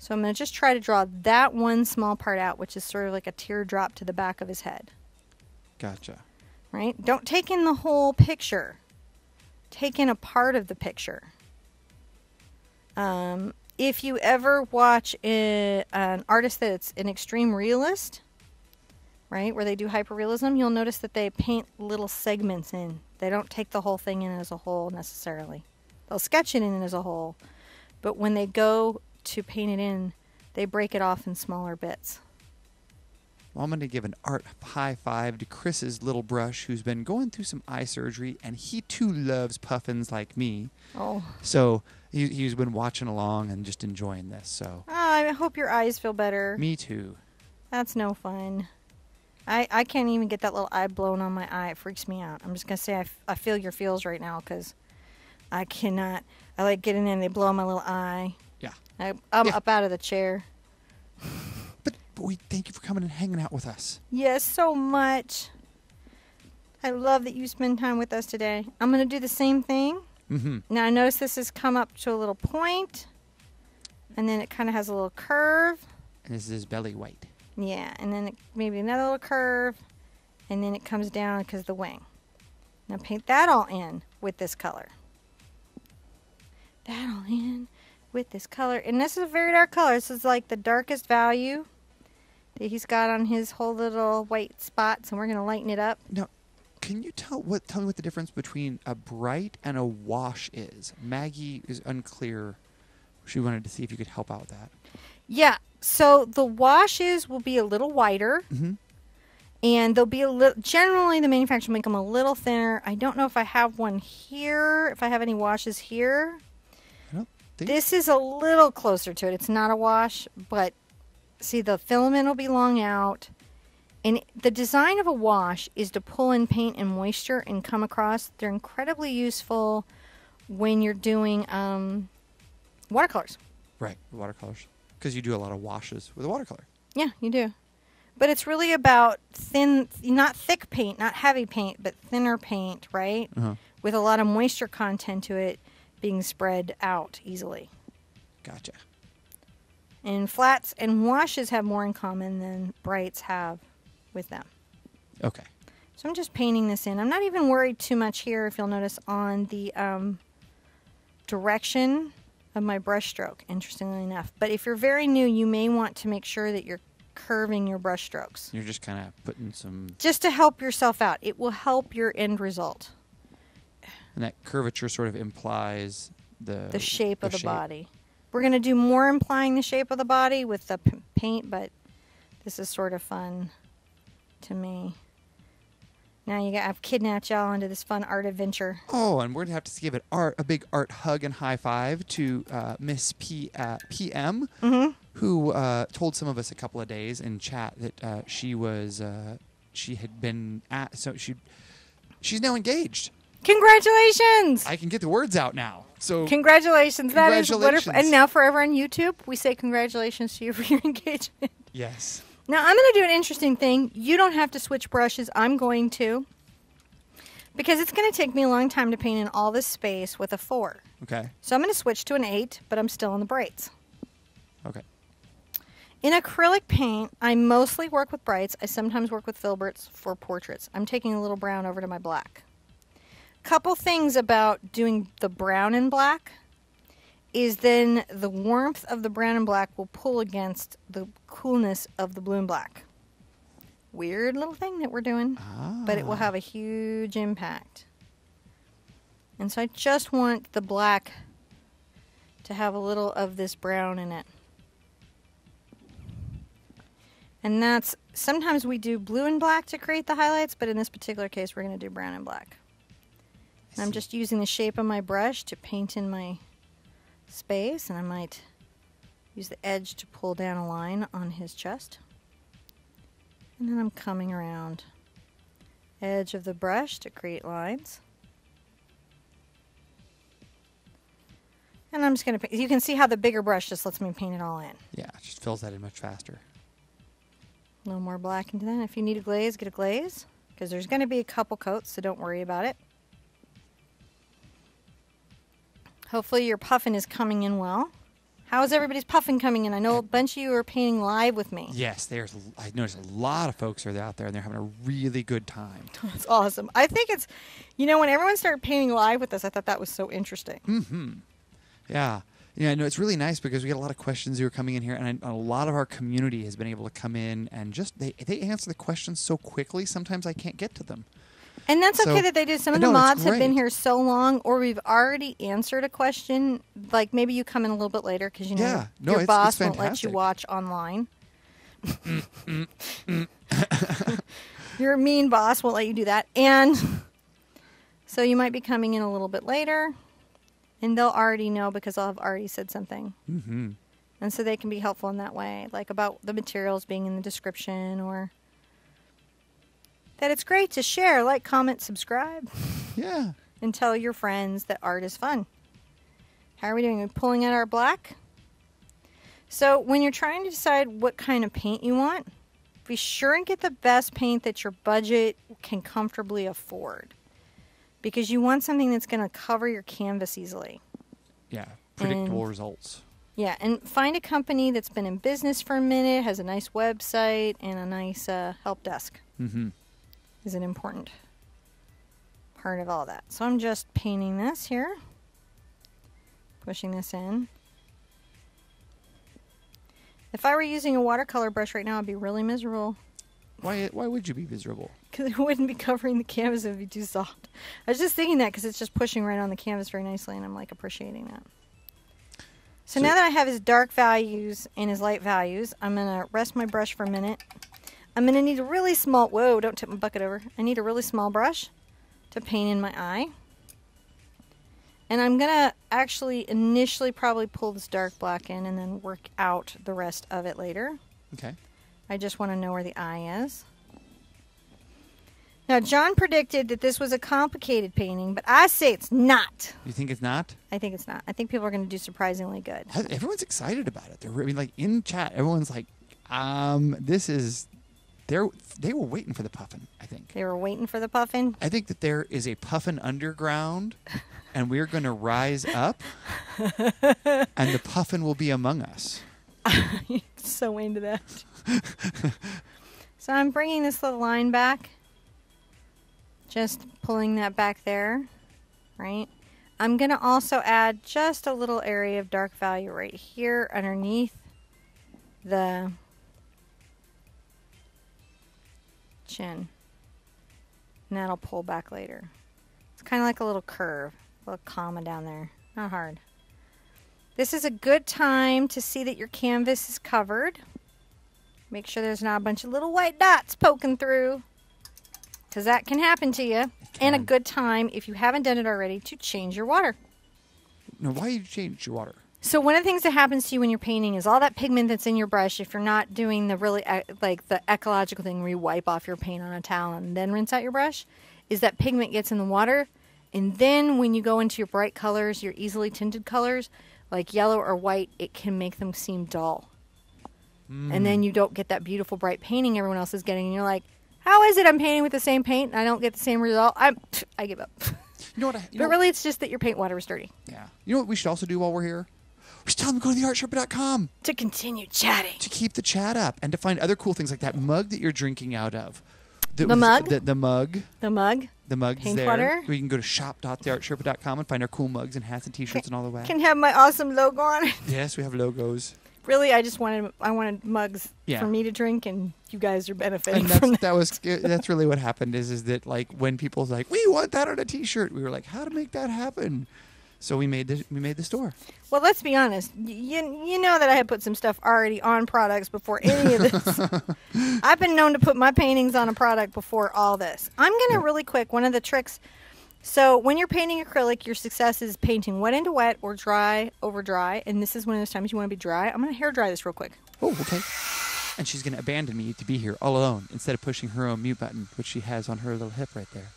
So I'm going to just try to draw that one small part out, which is sort of like a teardrop to the back of his head, Gotcha. right? Don't take in the whole picture. Take in a part of the picture. Um, if you ever watch a, an artist that's an extreme realist, right, where they do hyperrealism, you'll notice that they paint little segments in. They don't take the whole thing in as a whole necessarily. They'll sketch it in as a whole, but when they go to paint it in, they break it off in smaller bits. Well, I'm going to give an art high five to Chris's little brush, who's been going through some eye surgery, and he too loves puffins like me. Oh, So he, he's been watching along and just enjoying this. So ah, I hope your eyes feel better. me too. That's no fun. I, I can't even get that little eye blown on my eye. It freaks me out. I'm just going to say I, f- I feel your feels right now because I cannot. I like getting in, they blow my little eye. Yeah. I, I'm Yeah. up out of the chair. But, but we thank you for coming and hanging out with us. Yes, so much. I love that you spend time with us today. I'm going to do the same thing. Mm-hmm. Now, I notice this has come up to a little point, and then it kind of has a little curve. And this is belly white. Yeah, and then it, maybe another little curve, and then it comes down because the wing. Now paint that all in with this color. That all in with this color. And this is a very dark color. This is like the darkest value that he's got on his whole little white spots, and we're going to lighten it up. Now, can you tell what tell me what the difference between a bright and a wash is? Maggie is unclear. She wanted to see if you could help out with that. Yeah, so the washes will be a little whiter. Mm-hmm. and they'll be a little generally the manufacturer will make them a little thinner i don't know if i have one here if i have any washes here think this is a little closer to it it's not a wash but see the filament will be long out and the design of a wash is to pull in paint and moisture and come across they're incredibly useful when you're doing um, watercolors right watercolors because you do a lot of washes with a watercolor. Yeah, you do. But it's really about thin, not thick paint, not heavy paint, but thinner paint, right? Uh-huh. With a lot of moisture content to it being spread out easily. Gotcha. And flats and washes have more in common than brights have with them. Okay. So I'm just painting this in. I'm not even worried too much here, if you'll notice, on the um, direction of my brush stroke, interestingly enough. But if you're very new, you may want to make sure that you're curving your brush strokes. You're just kind of putting some, just to help yourself out. It will help your end result, and that curvature sort of implies the the shape of the shape. body. We're going to do more implying the shape of the body with the p- paint, but this is sort of fun to me. Now you got I've kidnapped y'all into this fun art adventure. Oh, and we're gonna have to give it art a big art hug and high five to uh, Miss P uh, PM, Mhm. who uh, told some of us a couple of days in chat that uh, she was uh, she had been at so she she's now engaged. Congratulations! I can get the words out now. So Congratulations. That is wonderful. And now forever on YouTube, we say congratulations to you for your engagement. yes. Now, I'm going to do an interesting thing. You don't have to switch brushes. I'm going to. Because it's going to take me a long time to paint in all this space with a 4. Okay. So I'm going to switch to an 8, but I'm still in the brights. Okay. In acrylic paint, I mostly work with brights. I sometimes work with filberts for portraits. I'm taking a little brown over to my black. Couple things about doing the brown and black is then the warmth of the brown and black will pull against the coolness of the blue and black. Weird little thing that we're doing, but it will Ah. have a huge impact. And so I just want the black to have a little of this brown in it. And that's sometimes we do blue and black to create the highlights, but in this particular case, we're going to do brown and black. I'm just using the shape of my brush to paint in my space, and I might use the edge to pull down a line on his chest. And then I'm coming around edge of the brush to create lines. And I'm just going to, you can see how the bigger brush just lets me paint it all in. Yeah, it just fills that in much faster. A little more black into that. If you need a glaze, get a glaze. Because there's going to be a couple coats, so don't worry about it. Hopefully your puffin is coming in well. How is everybody's puffin coming in? I know a bunch of you are painting live with me. Yes, there's. I noticed a lot of folks are out there and they're having a really good time. That's awesome. I think it's, you know, when everyone started painting live with us, I thought that was so interesting. Mm-hmm. Yeah. Yeah, no, it's really nice because we get a lot of questions who are coming in here, and a lot of our community has been able to come in and just they they answer the questions so quickly. Sometimes I can't get to them. And that's okay that they did. Some of the it's mods have been here so long, or we've already answered a question. Like maybe you come in a little bit later because you know Yeah. No, your it's- boss it's won't let you watch online. Mm, mm, mm. your mean boss won't let you do that, and so you might be coming in a little bit later, and they'll already know because I'll have already said something. Mm-hmm. And so they can be helpful in that way, like about the materials being in the description or that it's great to share, like, comment, subscribe, Yeah. and tell your friends that art is fun. How are we doing? We're pulling out our black. So when you're trying to decide what kind of paint you want, be sure and get the best paint that your budget can comfortably afford. Because you want something that's going to cover your canvas easily. Yeah. Predictable And- results. Yeah, and find a company that's been in business for a minute, has a nice website, and a nice uh, help desk Mm-hmm. Is an important part of all that. So I'm just painting this here, pushing this in. If I were using a watercolor brush right now, I'd be really miserable Why? Why would you be miserable? because it wouldn't be covering the canvas. It would be too soft. I was just thinking that because it's just pushing right on the canvas very nicely, and I'm like appreciating that. So, So- now that I have his dark values and his light values, I'm gonna rest my brush for a minute. I'm gonna need a really small. Whoa! Don't tip my bucket over. I need a really small brush to paint in my eye. And I'm gonna actually initially probably pull this dark black in and then work out the rest of it later. Okay. I just want to know where the eye is. Now, John predicted that this was a complicated painting, but I say it's not. You think it's not? I think it's not. I think people are going to do surprisingly good. Everyone's excited about it. They're, I mean, like in chat, everyone's like, um, "This is." They're they were waiting for the puffin. I think. They were waiting for the puffin. I think that there is a puffin underground, and we're going to rise up, and the puffin will be among us. so into that. so I'm bringing this little line back. Just pulling that back there, right? I'm going to also add just a little area of dark value right here underneath the chin. And that'll pull back later. It's kind of like a little curve, a little comma down there. Not hard. This is a good time to see that your canvas is covered. Make sure there's not a bunch of little white dots poking through. Because that can happen to you. And a good time, if you haven't done it already, to change your water. Now, why do you change your water? So one of the things that happens to you when you're painting is all that pigment that's in your brush. If you're not doing the really e- like the ecological thing where you wipe off your paint on a towel and then rinse out your brush, is that pigment gets in the water And then when you go into your bright colors, your easily tinted colors, like yellow or white, it can make them seem dull. Hmm. And then you don't get that beautiful bright painting everyone else is getting. And you're like, how is it I'm painting with the same paint and I don't get the same result? I'm, I give up. You know what? I, you but know, really, it's just that your paint water is dirty. yeah. You know what we should also do while we're here? We should tell them to go to theartsherpa.com To continue chatting. to keep the chat up and to find other cool things like that mug that you're drinking out of. The mug? The, the mug. The mug The mug's Paint there. water? We can go to shop.theartsherpa.com and find our cool mugs and hats and t-shirts and all the way. can have my awesome logo on it. yes, we have logos. Really, I just wanted I wanted mugs Yeah. for me to drink, and you guys are benefiting and from that. that was that's really what happened is is that like when people's like we want that on a t-shirt we were like how to make that happen so we made the we made the store Well, let's be honest. Y- You you know that I had put some stuff already on products before any of this. I've been known to put my paintings on a product before all this. I'm gonna really quick. One of the tricks. So when you're painting acrylic, your success is painting wet into wet or dry over dry. And this is one of those times you want to be dry. I'm gonna hair dry this real quick. oh okay and she's going to abandon me to be here all alone instead of pushing her own mute button which she has on her little hip right there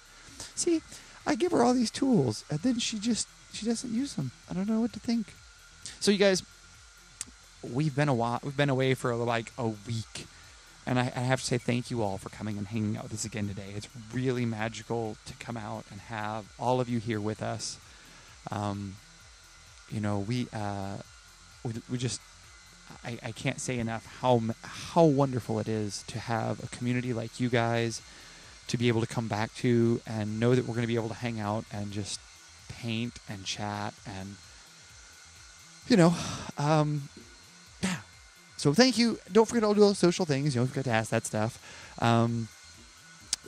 see i give her all these tools and then she just she doesn't use them. I don't know what to think. So you guys we've been a while we've been away for like a week. And I, I have to say thank you all for coming and hanging out with us again today. It's really magical to come out and have all of you here with us. Um, you know we uh, we, we just I, I can't say enough how how wonderful it is to have a community like you guys to be able to come back to and know that we're going to be able to hang out and just paint and chat and you know um, yeah. So thank you. Don't forget all those social things. You don't forget to ask that stuff. Um,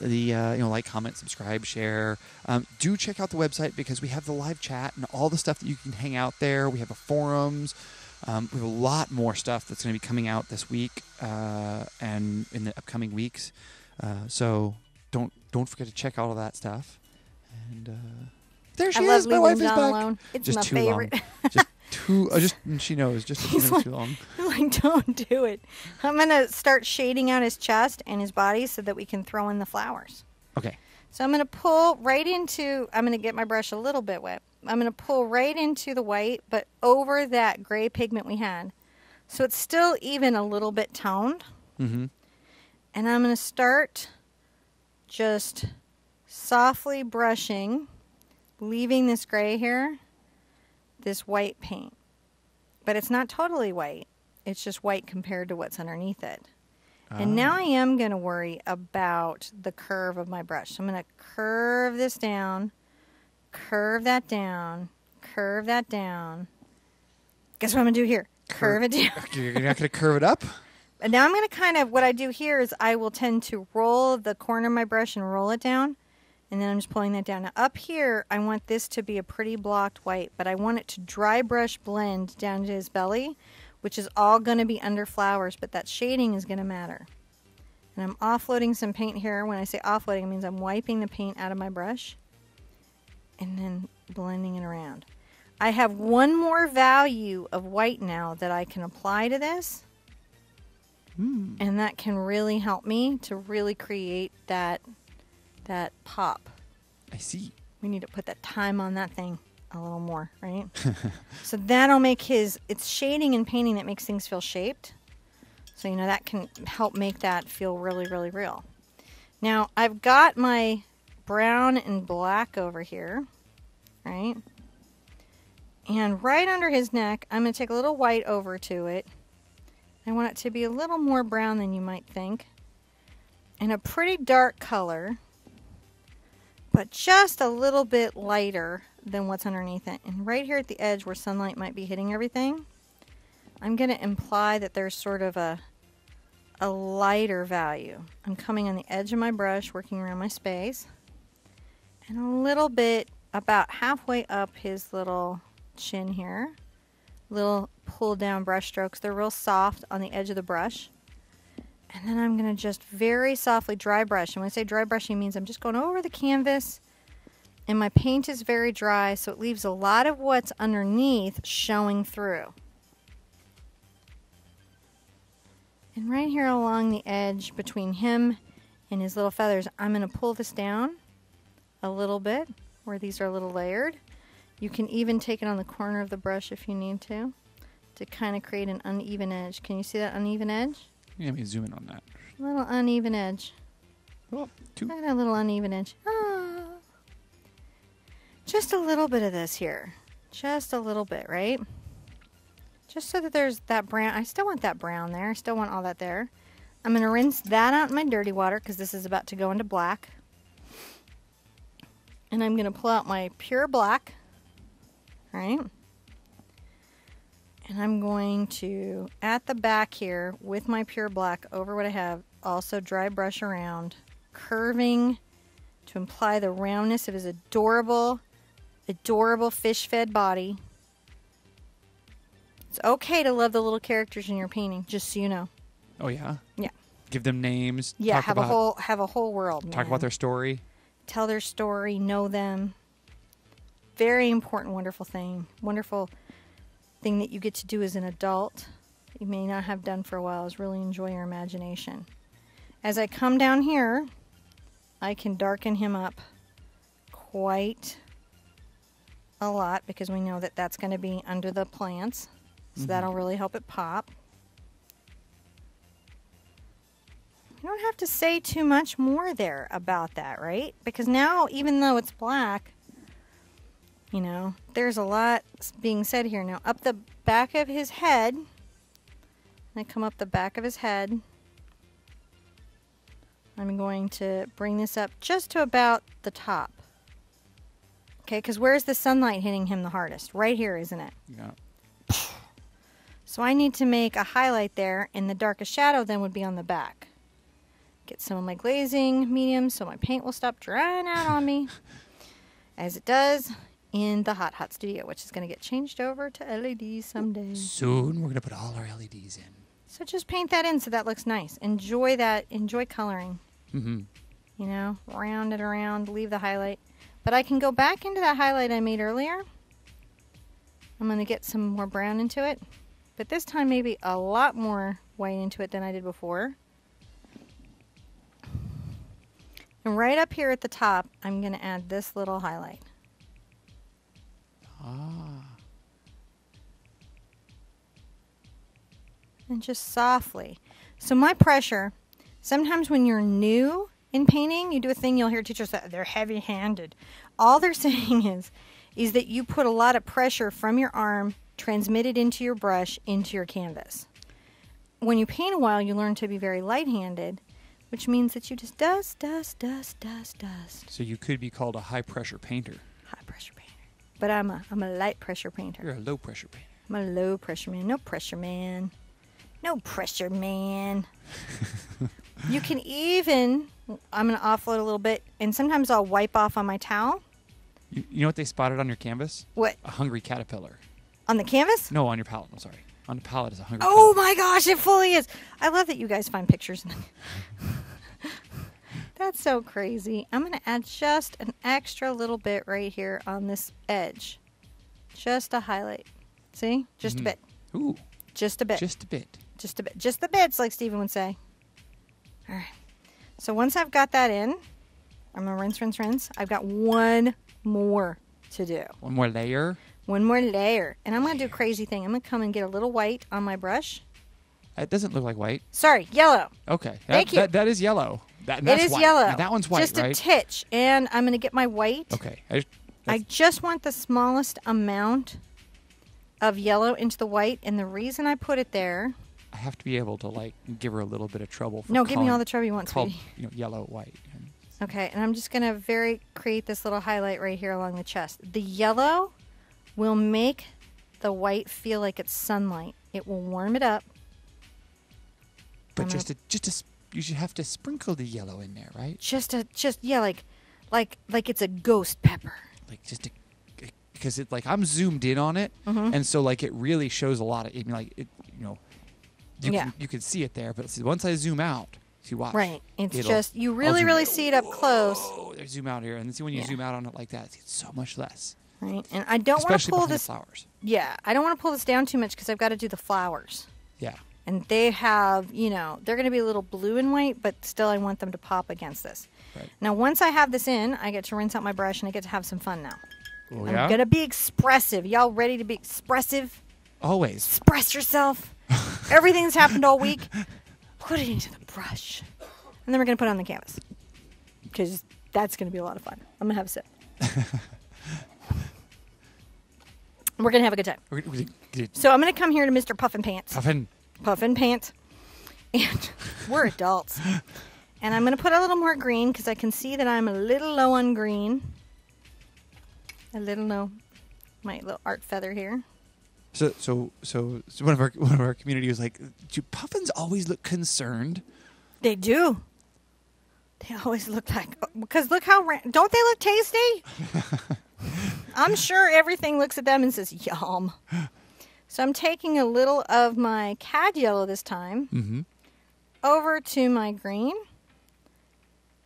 the uh, you know like comment subscribe share. Um, do check out the website because we have the live chat and all the stuff that you can hang out there. We have a forums. Um, we have a lot more stuff that's going to be coming out this week uh, and in the upcoming weeks. Uh, so don't don't forget to check all that stuff. And uh, there she I is my wife is John back alone. It's just my too favorite. long just too uh, just she knows just a He's minutes like- too long like, don't do it. I'm gonna start shading out his chest and his body so that we can throw in the flowers. okay So I'm gonna pull right into. I'm gonna get my brush a little bit wet. I'm gonna pull right into the white, but over that gray pigment we had, so it's still even a little bit toned. mm-hmm And I'm gonna start just softly brushing, leaving this gray here, this white paint. But it's not totally white. It's just white compared to what's underneath it. And now ah. I am going to worry about the curve of my brush. So I'm going to curve this down, curve that down, curve that down. Guess what I'm going to do here? Curve it down. you're not going to curve it up And now I'm going to kind of, what I do here is I will tend to roll the corner of my brush and roll it down. And then I'm just pulling that down. Now up here, I want this to be a pretty blocked white, but I want it to dry brush blend down to his belly, which is all going to be under flowers, but that shading is going to matter. And I'm offloading some paint here. When I say offloading, it means I'm wiping the paint out of my brush and then blending it around. I have one more value of white now that I can apply to this Hmm. and that can really help me to really create that that pop. i see We need to put that time on that thing a little more, right? so that'll make his it's shading and painting that makes things feel shaped. So you know that can help make that feel really really real. Now, I've got my brown and black over here, right? And right under his neck, I'm going to take a little white over to it. I want it to be a little more brown than you might think. And a pretty dark color, but just a little bit lighter than what's underneath it. And right here at the edge where sunlight might be hitting everything, I'm going to imply that there's sort of a a lighter value. I'm coming on the edge of my brush, working around my space, and a little bit about halfway up his little chin here. Little pull down brush strokes. They're real soft on the edge of the brush. And then I'm going to just very softly dry brush. And when I say dry brushing, means I'm just going over the canvas. And my paint is very dry, so it leaves a lot of what's underneath showing through. And right here along the edge between him and his little feathers, I'm going to pull this down a little bit where these are a little layered. You can even take it on the corner of the brush if you need to, to kind of create an uneven edge. Can you see that uneven edge? Yeah, let me zoom in on that. A little uneven edge. Oh, two. Look at that little uneven edge. Ah. Just a little bit of this here. Just a little bit, right? Just so that there's that brown. I still want that brown there. I still want all that there. I'm going to rinse that out in my dirty water because this is about to go into black. And I'm going to pull out my pure black. Right? And I'm going to, at the back here, with my pure black over what I have, also dry brush around, curving to imply the roundness of his adorable, adorable fish fed body. It's okay to love the little characters in your painting, just so you know. Oh yeah. Yeah. Give them names. Yeah, have about, a whole have a whole world. talk man. about their story. tell their story, know them. Very important, wonderful thing. Wonderful thing that you get to do as an adult that you may not have done for a while is really enjoy your imagination. As I come down here, I can darken him up quite a lot because we know that that's going to be under the plants. So Mhm. that'll really help it pop. You don't have to say too much more there about that, right? Because now, even though it's black, you know, there's a lot being said here. Now, up the back of his head, I come up the back of his head. I'm going to bring this up just to about the top. Okay, because where's the sunlight hitting him the hardest? Right here, isn't it? Yeah. So I need to make a highlight there, and the darkest shadow then would be on the back. Get some of my glazing medium so my paint will stop drying out on me, as it does in the Hot Hot Studio, which is going to get changed over to LEDs someday. Soon we're gonna put all our LEDs in. So just paint that in so that looks nice. Enjoy that. Enjoy coloring. Mm-hmm. You know, round it around, leave the highlight. But I can go back into that highlight I made earlier. I'm going to get some more brown into it. But this time maybe a lot more white into it than I did before. And right up here at the top, I'm going to add this little highlight. Ah. and just softly. So my pressure, sometimes when you're new in painting, you do a thing you'll hear teachers say they're heavy-handed. All they're saying is is that you put a lot of pressure from your arm transmitted into your brush into your canvas. When you paint a while, you learn to be very light-handed, which means that you just dust, dust, dust, dust, dust. So you could be called a high pressure painter. High pressure painter. But I'm a I'm a light pressure painter. You're a low pressure painter. I'm a low pressure man. No pressure man. No pressure man. you can even, I'm going to offload a little bit, and sometimes I'll wipe off on my towel. You, you know what they spotted on your canvas? What? A hungry caterpillar. On the canvas? No, on your palette. I'm sorry. On the palette is a hungry. Oh caterpillar. my gosh, it fully is. I love that you guys find pictures. That's so crazy. I'm going to add just an extra little bit right here on this edge. Just a highlight. See? Just Mhm. a bit. Ooh, Just a bit. just a bit. just a bit, just the bits, like Stephen would say. All right. So once I've got that in, I'm gonna rinse, rinse, rinse. I've got one more to do, One more layer. one more layer, and I'm gonna do a crazy thing. I'm gonna come and get a little white on my brush. It doesn't look like white. Sorry, yellow. Okay. That, Thank you. That, that is yellow. That, it is white. yellow. Now, that one's white, just right? a titch, and I'm gonna get my white. okay. I just, I just want the smallest amount of yellow into the white, and the reason I put it there. I have to be able to like give her a little bit of trouble. For No, give me all the trouble you want, called, sweetie. you know, yellow, white. Okay, and I'm just gonna very create this little highlight right here along the chest. The yellow will make the white feel like it's sunlight. It will warm it up. But I'm just a, just a, you should have to sprinkle the yellow in there, right? Just a just yeah, like like like it's a ghost pepper. Like just a, because it like I'm zoomed in on it, Mhm. and so like it really shows a lot of. I mean, like it, you know, you Yeah. can you can see it there, but see, once I zoom out, see watch. Right. It's just you really really in. see it up close. I zoom out here, and then see when you Yeah. zoom out on it like that, it's so much less. Right. And I don't want to pull this the flowers. Yeah, I don't want to pull this down too much because I've got to do the flowers. Yeah. And they have, you know, they're going to be a little blue and white, but still I want them to pop against this. Right. Now, once I have this in, I get to rinse out my brush and I get to have some fun now. Oh, yeah? I'm gonna be expressive. Y'all ready to be expressive? Always. Express yourself. Everything's happened all week, put it into the brush, and then we're gonna put it on the canvas because that's gonna be a lot of fun. I'm gonna have a sip. we're gonna have a good time. So I'm gonna come here to Mr. Puffin Pants. Puffin. Puffin Pants, and we're adults. And I'm gonna put a little more green because I can see that I'm a little low on green. A little low. My little art feather here. So, so, so, so one of our one of our community was like, "Do puffins always look concerned?" They do. They always look like uh, because look how don't they look tasty? I'm sure everything looks at them and says yum. So I'm taking a little of my cad yellow this time Mm-hmm. over to my green,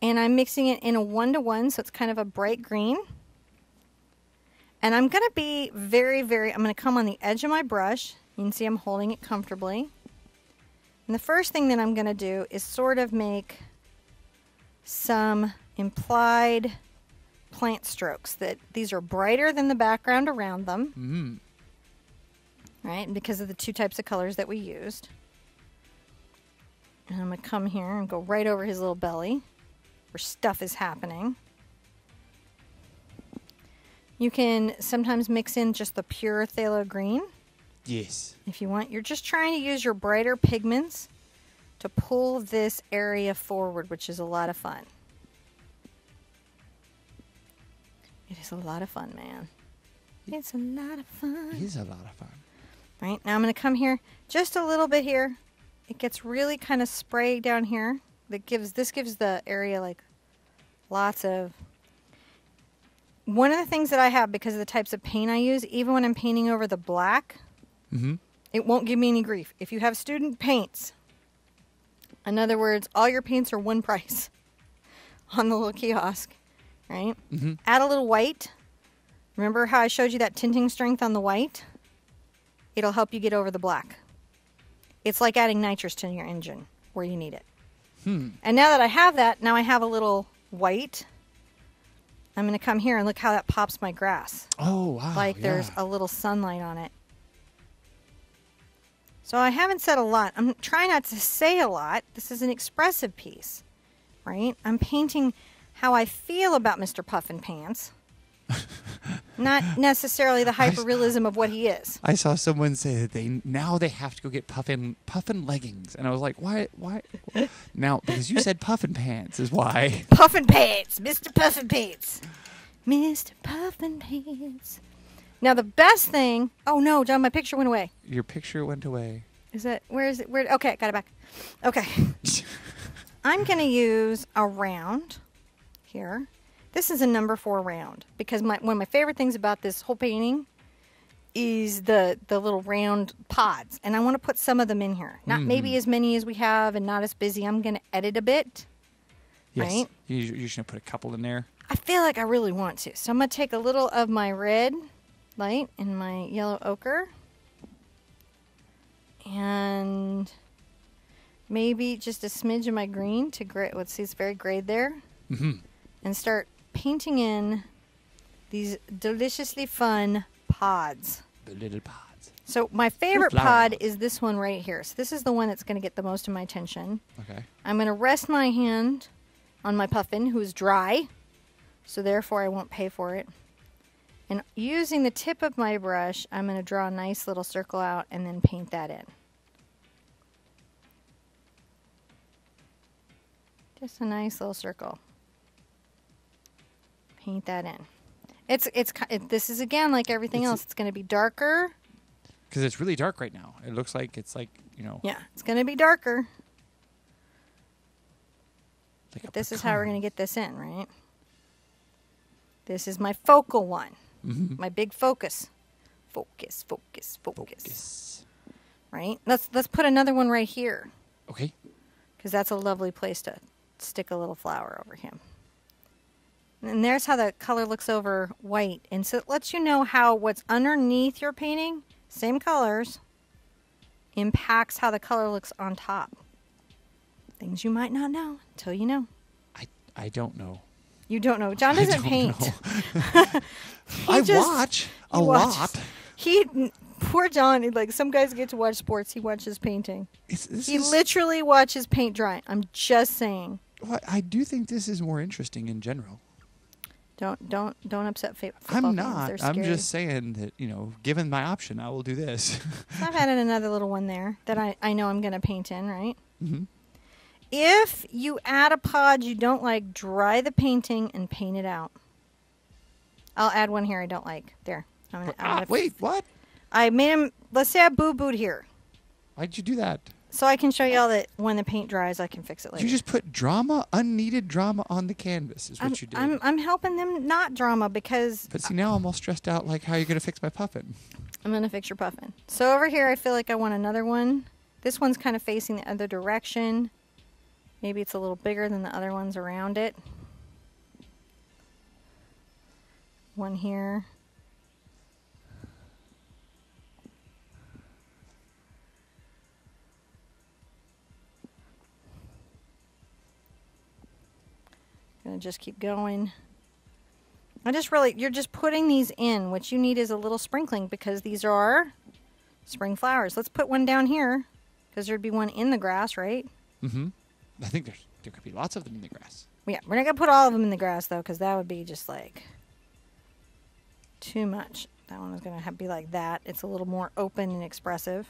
and I'm mixing it in a one to one, so it's kind of a bright green. And I'm going to be very, very, I'm going to come on the edge of my brush. You can see I'm holding it comfortably. And the first thing that I'm going to do is sort of make some implied plant strokes that these are brighter than the background around them, Mm. Right? And because of the two types of colors that we used. And I'm going to come here and go right over his little belly where stuff is happening. You can sometimes mix in just the pure phthalo green Yes. if you want. You're just trying to use your brighter pigments to pull this area forward, which is a lot of fun. It is a lot of fun, man. It's a lot of fun. It is a lot of fun. Right, now I'm going to come here just a little bit here. It gets really kind of sprayed down here. That gives this gives the area like lots of one of the things that I have because of the types of paint I use, even when I'm painting over the black, Mm-hmm. it won't give me any grief. If you have student paints, in other words, all your paints are one price on the little kiosk, right? Mm-hmm. Add a little white. Remember how I showed you that tinting strength on the white? It'll help you get over the black. It's like adding nitrous to your engine where you need it. Hmm. And now that I have that, now I have a little white. I'm going to come here and look how that pops my grass Oh wow. like there's a little sunlight on it. So I haven't said a lot. I'm trying not to say a lot. This is an expressive piece, right? I'm painting how I feel about Mr. Puffin Pants, not necessarily the hyperrealism of what he is. I saw someone say that they now they have to go get puffin puffin leggings, and I was like, why? Why? now because you said puffin pants is why. Puffin Pants, Mr. Puffin Pants, Mr. Puffin Pants. Now the best thing. Oh no, John, my picture went away. Your picture went away. Is it? Where is it? Where? Okay, got it back. Okay. I'm going to use a round here. This is a number four round because my one of my favorite things about this whole painting is the the little round pods, and I want to put some of them in here. Not maybe as many as we have, and not as busy. I'm going to edit a bit. Yes. Right? You, you're just gonna put a couple in there. I feel like I really want to, so I'm going to take a little of my red light and my yellow ochre, and maybe just a smidge of my green to gray. Let's see, it's very grayed there. Mm-hmm. and start painting in these deliciously fun pods. The little pods. So my favorite pod is this one right here. So this is the one that's going to get the most of my attention. Okay. I'm going to rest my hand on my puffin, who's dry, so therefore I won't pay for it. And using the tip of my brush, I'm going to draw a nice little circle out and then paint that in. Just a nice little circle. Paint that in. It's it's it, this is again like everything It's else. It's going to be darker. Because it's really dark right now. It looks like it's like you know. Yeah, it's going to be darker. Like This is how we're going to get this in, right? This is my focal one, Mhm. my big focus. Focus, focus, focus, Focus. Right? Let's let's put another one right here Okay. because that's a lovely place to stick a little flower over him. And there's how the color looks over white, and so it lets you know how what's underneath your painting, same colors, impacts how the color looks on top. Things you might not know until you know. I I don't know. You don't know. John doesn't paint. I just- watch a watches. lot. He poor John. Like some guys get to watch sports. He watches painting. It's, He is, literally watches paint dry. I'm just saying. well, I do think this is more interesting in general. Don't don't don't upset fa- football I'm not. I'm just saying that you know, given my option, I will do this. I've added another little one there that I I know I'm going to paint in. Right. hmm If you add a pod you don't like, dry the painting and paint it out. I'll add one here I don't like. There. I'm gonna, I'm Ah, gonna wait, what? I made him. Let's say I boo booed here, Why'd you do that? So I can show y'all that when the paint dries, I can fix it later. You just put drama, unneeded drama on the canvas. Is what I'm, you did. I'm I'm helping them not drama because but see, now I'm all stressed out. Like, how are you gonna fix my puffin? I'm gonna fix your puffin. So over here, I feel like I want another one. This one's kind of facing the other direction. Maybe it's a little bigger than the other ones around it. One here. Gonna just keep going. I just really, you're just putting these in. What you need is a little sprinkling because these are spring flowers. Let's put one down here because there'd be one in the grass, right? Mm-hmm. I think there's there could be lots of them in the grass. Yeah, we're not gonna put all of them in the grass though because that would be just like too much. That one was gonna be like that. It's a little more open and expressive.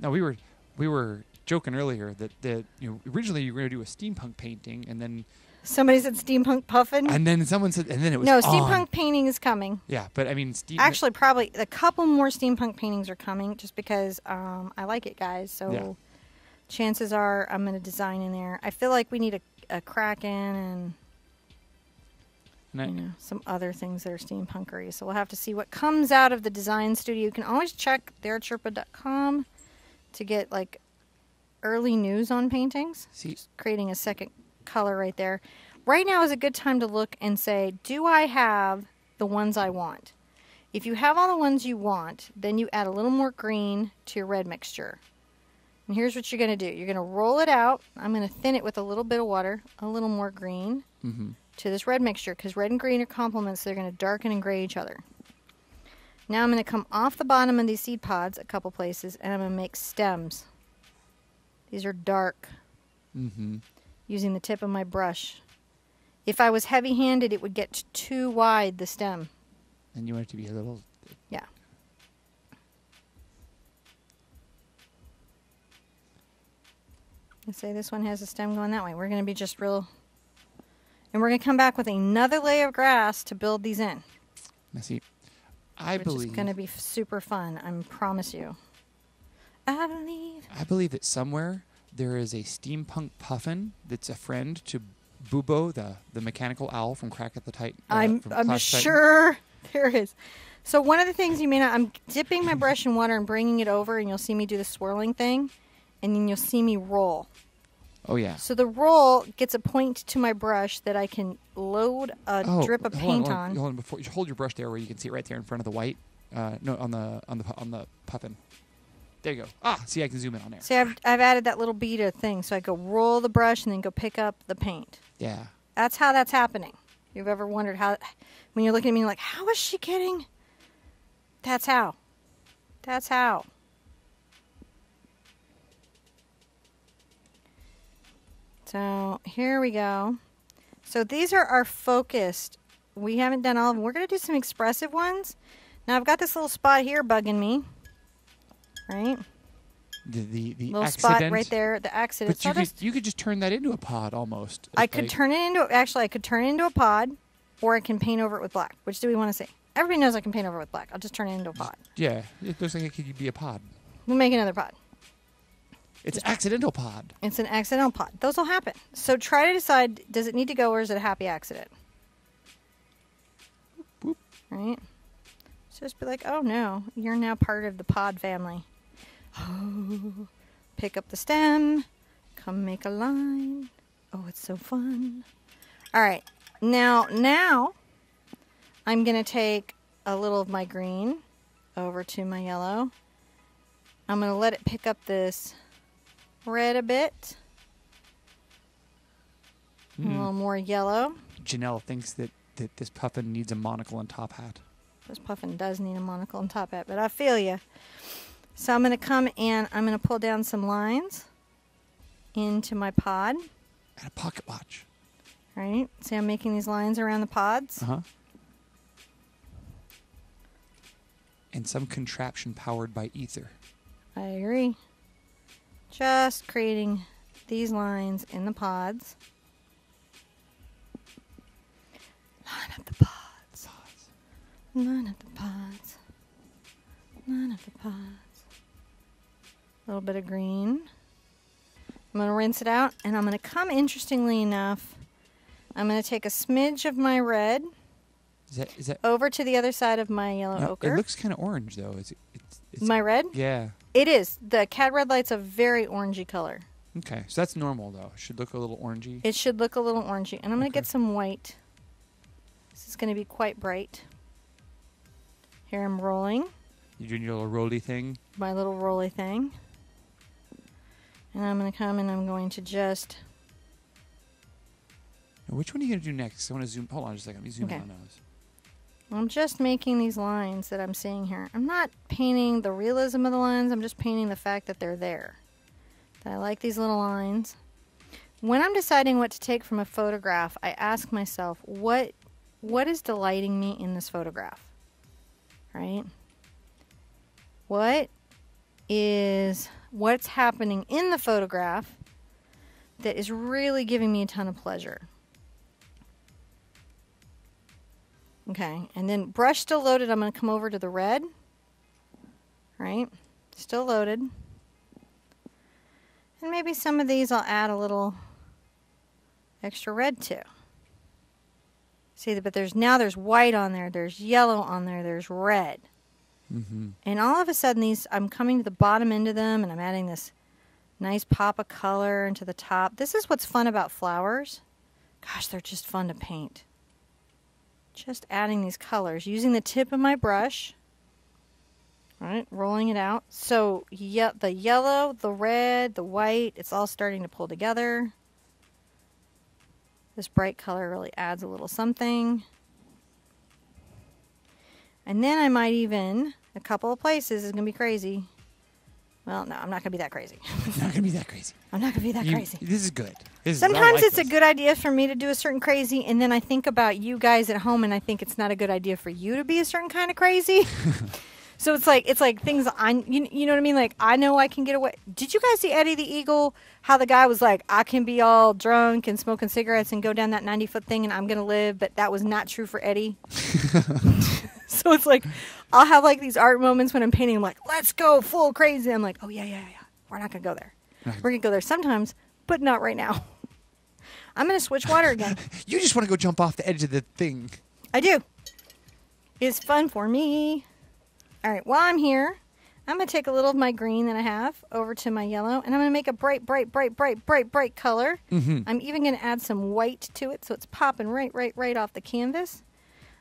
No, we were we were joking earlier that that you know originally you were gonna do a steampunk painting and then Somebody said steampunk puffin. and then someone said and then it was no, on. steampunk painting is coming. Yeah, but I mean, steam. Actually, probably a couple more steampunk paintings are coming just because um, I like it, guys. So Yeah. chances are I'm going to design in there. I feel like we need a, a kraken and and I- you know some other things that are steampunkery. So we'll have to see what comes out of the design studio. You can always check theartsherpa.com to get like early news on paintings. see, Creating a second color right there. Right now is a good time to look and say, do I have the ones I want? If you have all the ones you want, then you add a little more green to your red mixture. And here's what you're going to do. You're going to roll it out. I'm going to thin it with a little bit of water, a little more green hmm to this red mixture because red and green are complements. They're going to darken and gray each other. Now I'm going to come off the bottom of these seed pods a couple places and I'm going to make stems. These are dark hmm using the tip of my brush. If I was heavy handed, it would get too wide, the stem. and you want it to be a little. Yeah. Let's say this one has a stem going that way. We're going to be just real. And we're going to come back with another layer of grass to build these in. See, I which believe is going to be super fun. I promise you. I believe. I believe that somewhere there is a steampunk puffin that's a friend to Bubo, the the mechanical owl from Clash of the Titan. uh, I'm I'm Clash Titan. sure there is. So one of the things you may not, I'm dipping my brush in water and bringing it over, and you'll see me do the swirling thing, and then you'll see me roll. Oh yeah. So the roll gets a point to my brush that I can load a oh, drip of paint on, on. hold on. Hold on before hold your brush there, where you can see it right there in front of the white. Uh, no, on the on the on the puffin. There you go. Ah, see, I can zoom in on there. See, I've, I've added that little bead of thing, so I go roll the brush and then go pick up the paint. Yeah. That's how that's happening. You've ever wondered how, when you're looking at me like, how is she getting? That's how. That's how. So here we go. So these are our focused. We haven't done all of them. We're going to do some expressive ones. Now I've got this little spot here bugging me. Right? The the, the little accident. spot right there, the accident. But you could just- you could just turn that into a pod almost. I could like- turn it into actually I could turn it into a pod, or I can paint over it with black. Which do we want to see? Everybody knows I can paint over it with black. I'll just turn it into a pod. Yeah, it looks like it could be a pod. We'll make another pod. It's accidental pod. It's an accidental pod. Those will happen. So try to decide: does it need to go, or is it a happy accident? Boop. Right. So just be like, oh no, you're now part of the pod family. Pick up the stem. Come make a line. Oh, it's so fun. All right. Now, now I'm going to take a little of my green over to my yellow. I'm going to let it pick up this red a bit. A hmm. little more yellow. Janelle thinks that, that this puffin needs a monocle and top hat. This puffin does need a monocle and top hat, but I feel you. So I'm going to come and I'm going to pull down some lines into my pod. And a pocket watch. Right? See, I'm making these lines around the pods. Uh huh. And some contraption powered by ether. I agree. Just creating these lines in the pods. Line up the pods. Line up the pods. Line up the pods. A little bit of green. I'm going to rinse it out and I'm going to come, interestingly enough, I'm going to take a smidge of my red Is that is that? over to the other side of my yellow no, ochre. it looks kind of orange though. Is it? It's, it's, my red? yeah. It is. The cad red light's a very orangey color. Okay, so that's normal though. It should look a little orangey. It should look a little orangey. And I'm going to Okay. get some white. This is going to be quite bright. Here I'm rolling You're doing your little roly thing. my little roly thing. And I'm going to come and I'm going to just. Now, which one are you gonna do next? I want to zoom. Hold on just a second. Let me zoom Okay. in on those. I'm just making these lines that I'm seeing here. I'm not painting the realism of the lines, I'm just painting the fact that they're there. That I like these little lines. When I'm deciding what to take from a photograph, I ask myself, what what is delighting me in this photograph? Right? What is what's happening in the photograph that is really giving me a ton of pleasure? Okay, and then brush still loaded. I'm going to come over to the red. Right? Still loaded. And maybe some of these I'll add a little extra red to. See, but there's now there's white on there, there's yellow on there, there's red. Mm-hmm. And all of a sudden these I'm coming to the bottom end of them and I'm adding this nice pop of color into the top. This is what's fun about flowers. Gosh, they're just fun to paint. Just adding these colors using the tip of my brush. Right, rolling it out. So yeah, the yellow, the red, the white, it's all starting to pull together. This bright color really adds a little something. And then I might even, a couple of places is going to be crazy. Well, no, I'm not going to be that crazy. Not gonna be that crazy. I'm not going to be that You- crazy. This is good. This is- Sometimes like it's a good idea for me to do a certain crazy, and then I think about you guys at home, and I think it's not a good idea for you to be a certain kind of crazy. so it's like it's like things I you, you know what I mean. Like I know I can get away. Did you guys see Eddie the Eagle? How the guy was like, I can be all drunk and smoking cigarettes and go down that ninety foot thing, and I'm gonna live, but that was not true for Eddie. so it's like I'll have like these art moments when I'm painting. I'm like, let's go full crazy. I'm like, oh yeah yeah yeah. We're not gonna go there. We're gonna go there sometimes, but not right now. I'm gonna switch water again. You just want to go jump off the edge of the thing. I do. It's fun for me. All right, while I'm here, I'm gonna take a little of my green that I have over to my yellow, and I'm gonna make a bright, bright, bright, bright, bright, bright color. Mm-hmm. I'm even gonna add some white to it, so it's popping right, right, right off the canvas.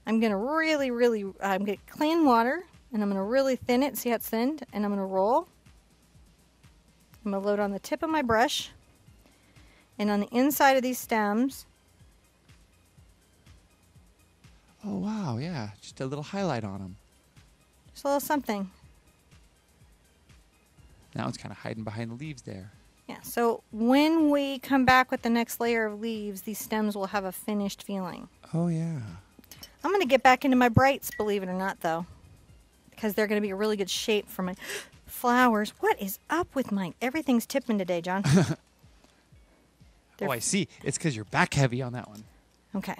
I'm gonna really, really, I'm gonna clean water, and I'm gonna really thin it. See how it's thinned, and I'm gonna roll. I'm gonna load on the tip of my brush, and on the inside of these stems, Oh wow, yeah, just a little highlight on them. just a little something. That one's kind of hiding behind the leaves there. Yeah, so when we come back with the next layer of leaves, these stems will have a finished feeling. Oh yeah. I'm going to get back into my brights, believe it or not, though, because they're going to be a really good shape for my flowers. What is up with my. Everything's tipping today, John. Oh, I see. It's because you're back heavy on that one. Okay.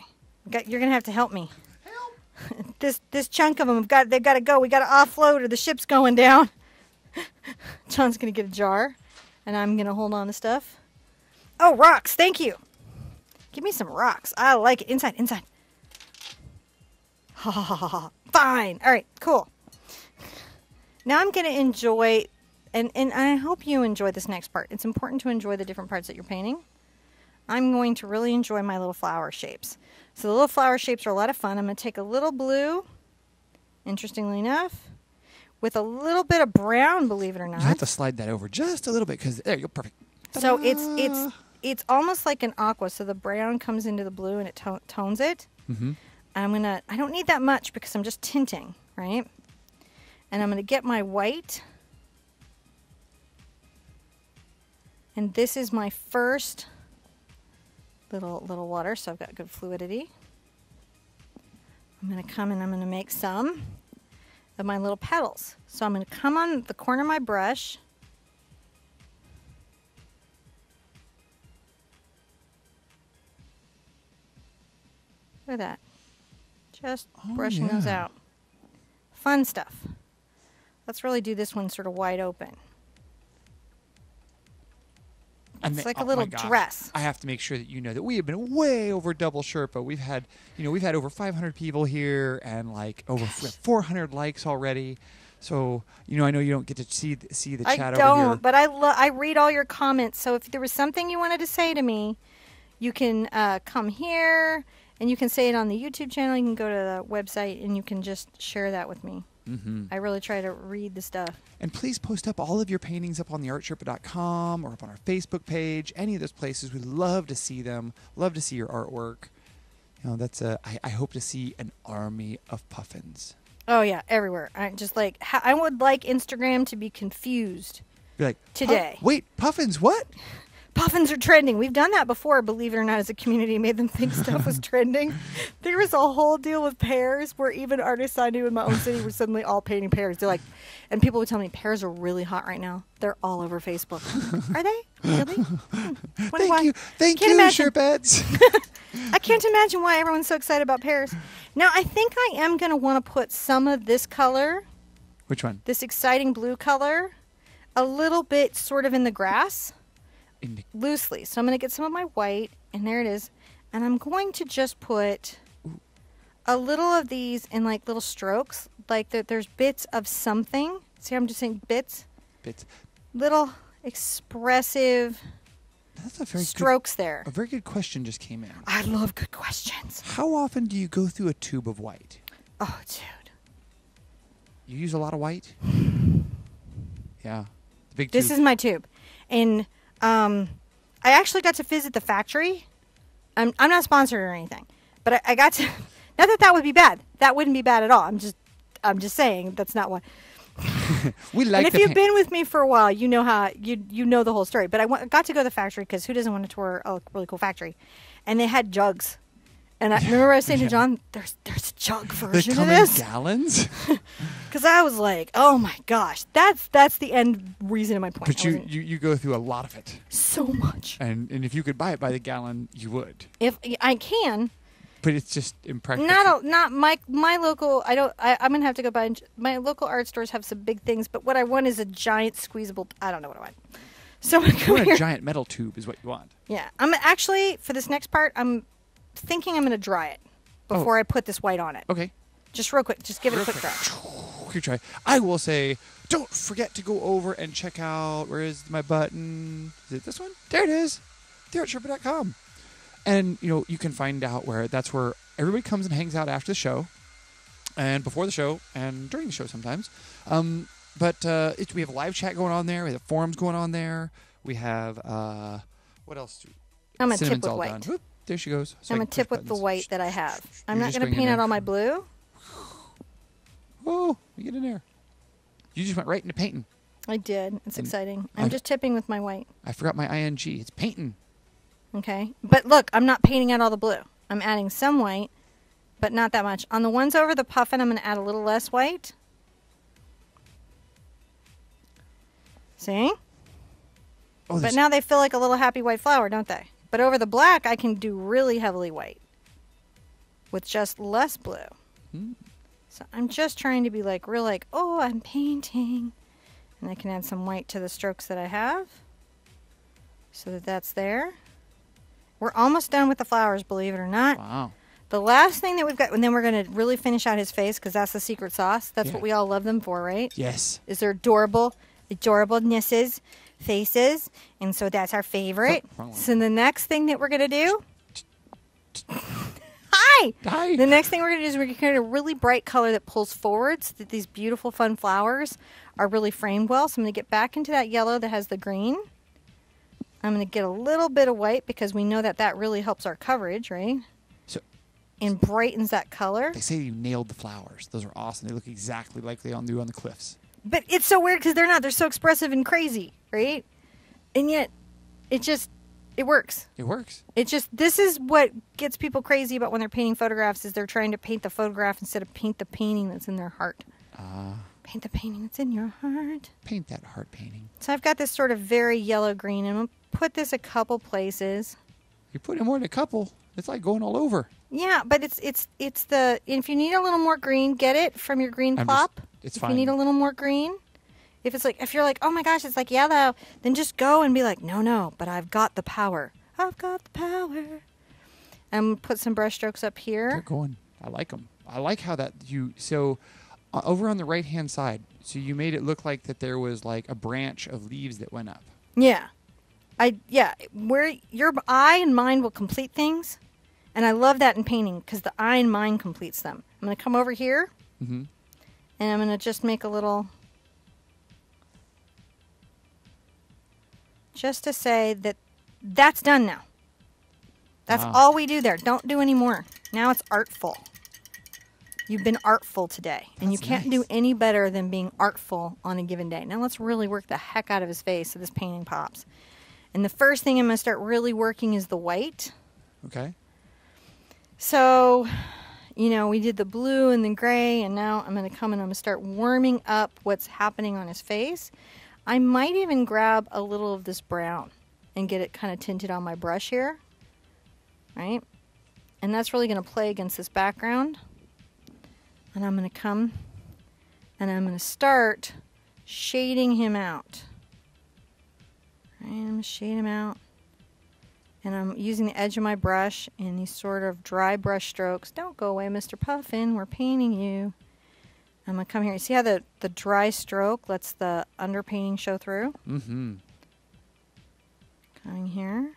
Got- You're going to have to help me. Help! this this chunk of them have got they've got to go. We got to offload or the ship's going down. John's going to get a jar and I'm going to hold on to stuff. Oh, rocks. Thank you. Give me some rocks. I like it. Inside, inside. Ha ha ha ha, ha. Fine. All right, cool. Now I'm going to enjoy and and I hope you enjoy this next part. It's important to enjoy the different parts that you're painting. I'm going to really enjoy my little flower shapes. So the little flower shapes are a lot of fun. I'm going to take a little blue, interestingly enough, with a little bit of brown, believe it or not. You have to slide that over just a little bit because there you go, perfect. So it's it's it's almost like an aqua, so the brown comes into the blue and it to- tones it. Mm-hmm. I'm gonna. I don't need that much because I'm just tinting, right? And I'm gonna get my white. And this is my first little little water, so I've got good fluidity. I'm gonna come and I'm gonna make some of my little petals. So I'm gonna come on the corner of my brush. Look at that. Just Oh, brushing those out. Fun stuff. Let's really do this one sort of wide open. And It's like a oh my little dress. I have to make sure that you know that we have been way over double Sherpa. We've had, you know, we've had over 500 people here and like over 400 likes already. So, you know, I know you don't get to see see the I chat don't, over here. but I I read all your comments. So if there was something you wanted to say to me, you can uh, come here and you can say it on the YouTube channel. You can go to the website and you can just share that with me. hmm I really try to read the stuff. And please post up all of your paintings up on theartsherpa.com or up on our Facebook page. Any of those places, we'd love to see them. Love to see your artwork. You know, that's a. I, I hope to see an army of puffins. Oh yeah, everywhere. I just like I would like Instagram to be confused. Be like Today. "Huh? wait, puffins? What? Puffins are trending. We've done that before, believe it or not, as a community, made them think stuff was trending. There was a whole deal with pears where even artists I knew in my own city were suddenly all painting pears. They're like, and people would tell me pears are really hot right now. They're all over Facebook. Are they? Really? Hmm. Thank why. you, thank Can't you, imagine. I can't imagine why everyone's so excited about pears. Now, I think I am going to want to put some of this color, Which one? this exciting blue color, a little bit sort of in the grass. Loosely. So I'm going to get some of my white, and there it is. And I'm going to just put a little of these in like little strokes, like that. There's bits of something. See, I'm just saying bits, bits. little expressive That's a very strokes there. A very good question just came in. I love good questions. How often do you go through a tube of white? Oh, dude, You use a lot of white. Yeah, the big. this tube. is my tube, and um, I actually got to visit the factory. I'm I'm not sponsored or anything, but I, I got to. Not that that would be bad. That wouldn't be bad at all. I'm just I'm just saying that's not what. we like and if you've paint- been with me for a while, you know how you you know the whole story. But I got to go to the factory because who doesn't want to tour a really cool factory? And they had jugs, and I remember I was saying to John, "There's there's a jug version of this," gallons. because I was like, "Oh my gosh, that's that's the end reason of my point." but you, you you go through a lot of it, so much. and and if you could buy it by the gallon, you would. If I can, But it's just impractical. not a, not my my local. I don't. I, I'm gonna have to go buy. My local art stores have some big things, but what I want is a giant squeezable. I don't know what I want. So I'm You want here. a giant metal tube is what you want. Yeah, I'm actually for this next part. I'm thinking I'm going to dry it Oh. before I put this white on it. Okay. Just real quick, just give it a quick dry. Quick try. I will say, don't forget to go over and check out where is my button? Is it this one? There it is. TheArtSherpa.com. And you know, you can find out where that's where everybody comes and hangs out after the show, and before the show, and during the show sometimes. Um, but uh, it, we have a live chat going on there. We have forums going on there. We have uh, what else? do- I'm gonna tip with white. Whoop, there she goes. So I I'm gonna tip push with the white that I have. I'm You're not gonna going paint out all my blue. Oh, you get in there. You just went right into painting. I did. It's And exciting. I'm I've- just tipping with my white. I forgot my ing. It's painting. Okay, but look, I'm not painting out all the blue. I'm adding some white, but not that much. On the ones over the puffin, I'm gonna add a little less white. See? Oh, But now they feel like a little happy white flower, don't they? But over the black, I can do really heavily white with just less blue. Hmm. So I'm just trying to be like real, like, oh, I'm painting. And I can add some white to the strokes that I have so that that's there. We're almost done with the flowers, believe it or not. Wow. The last thing that we've got, and then we're going to really finish out his face because that's the secret sauce. That's Yeah. what we all love them for, right? Yes. is their adorable, adorablenesses, faces, and so that's our favorite. Oh, so the next thing that we're gonna do, hi. Hi. The next thing we're gonna do is we're gonna create a really bright color that pulls forward, so that these beautiful, fun flowers are really framed well. So I'm gonna get back into that yellow that has the green. I'm going to get a little bit of white because we know that that really helps our coverage, right? So And brightens that color. they say you nailed the flowers. Those are awesome. They look exactly like they all do on the cliffs. But it's so weird because they're not. They're so expressive and crazy, right? And yet, it just it works. It works. It just this is what gets people crazy about when they're painting photographs is they're trying to paint the photograph instead of paint the painting that's in their heart. Uh, Paint the painting that's in your heart. paint that heart painting. So I've got this sort of very yellow green, and I'm gonna put this a couple places. You're putting more than a couple. It's like going all over. Yeah, but it's it's it's the if you need a little more green, get it from your green I'm plop. just- it's if fine. you need a little more green, if it's like if you're like, oh my gosh, it's like yellow, then just go and be like, no, no, but I've got the power. I've got the power. And put some brush strokes up They're here. going. I like them. I like how that you so uh, over on the right hand side. So you made it look like that there was like a branch of leaves that went up. Yeah, I yeah, where your eye and mind will complete things, and I love that in painting because the eye and mind completes them. I'm gonna come over here, Mm-hmm. And I'm gonna just make a little. Just to say that that's done now. That's Wow. all we do there. Don't do any more. Now it's artful. You've been artful today, and you can't nice. do any better than being artful on a given day. Now let's really work the heck out of his face so this painting pops. And the first thing I'm going to start really working is the white. Okay. So, you know, we did the blue and the gray, and now I'm going to come and I'm going to start warming up what's happening on his face. I might even grab a little of this brown and get it kind of tinted on my brush here. Right? And that's really going to play against this background. And I'm going to come and I'm going to start shading him out. Right, I'm going to shade him out and I'm using the edge of my brush in these sort of dry brush strokes. Don't go away, Mr. Puffin. We're painting you. I'm going to come here. You see how the, the dry stroke lets the underpainting show through? Mm-hmm. Coming here.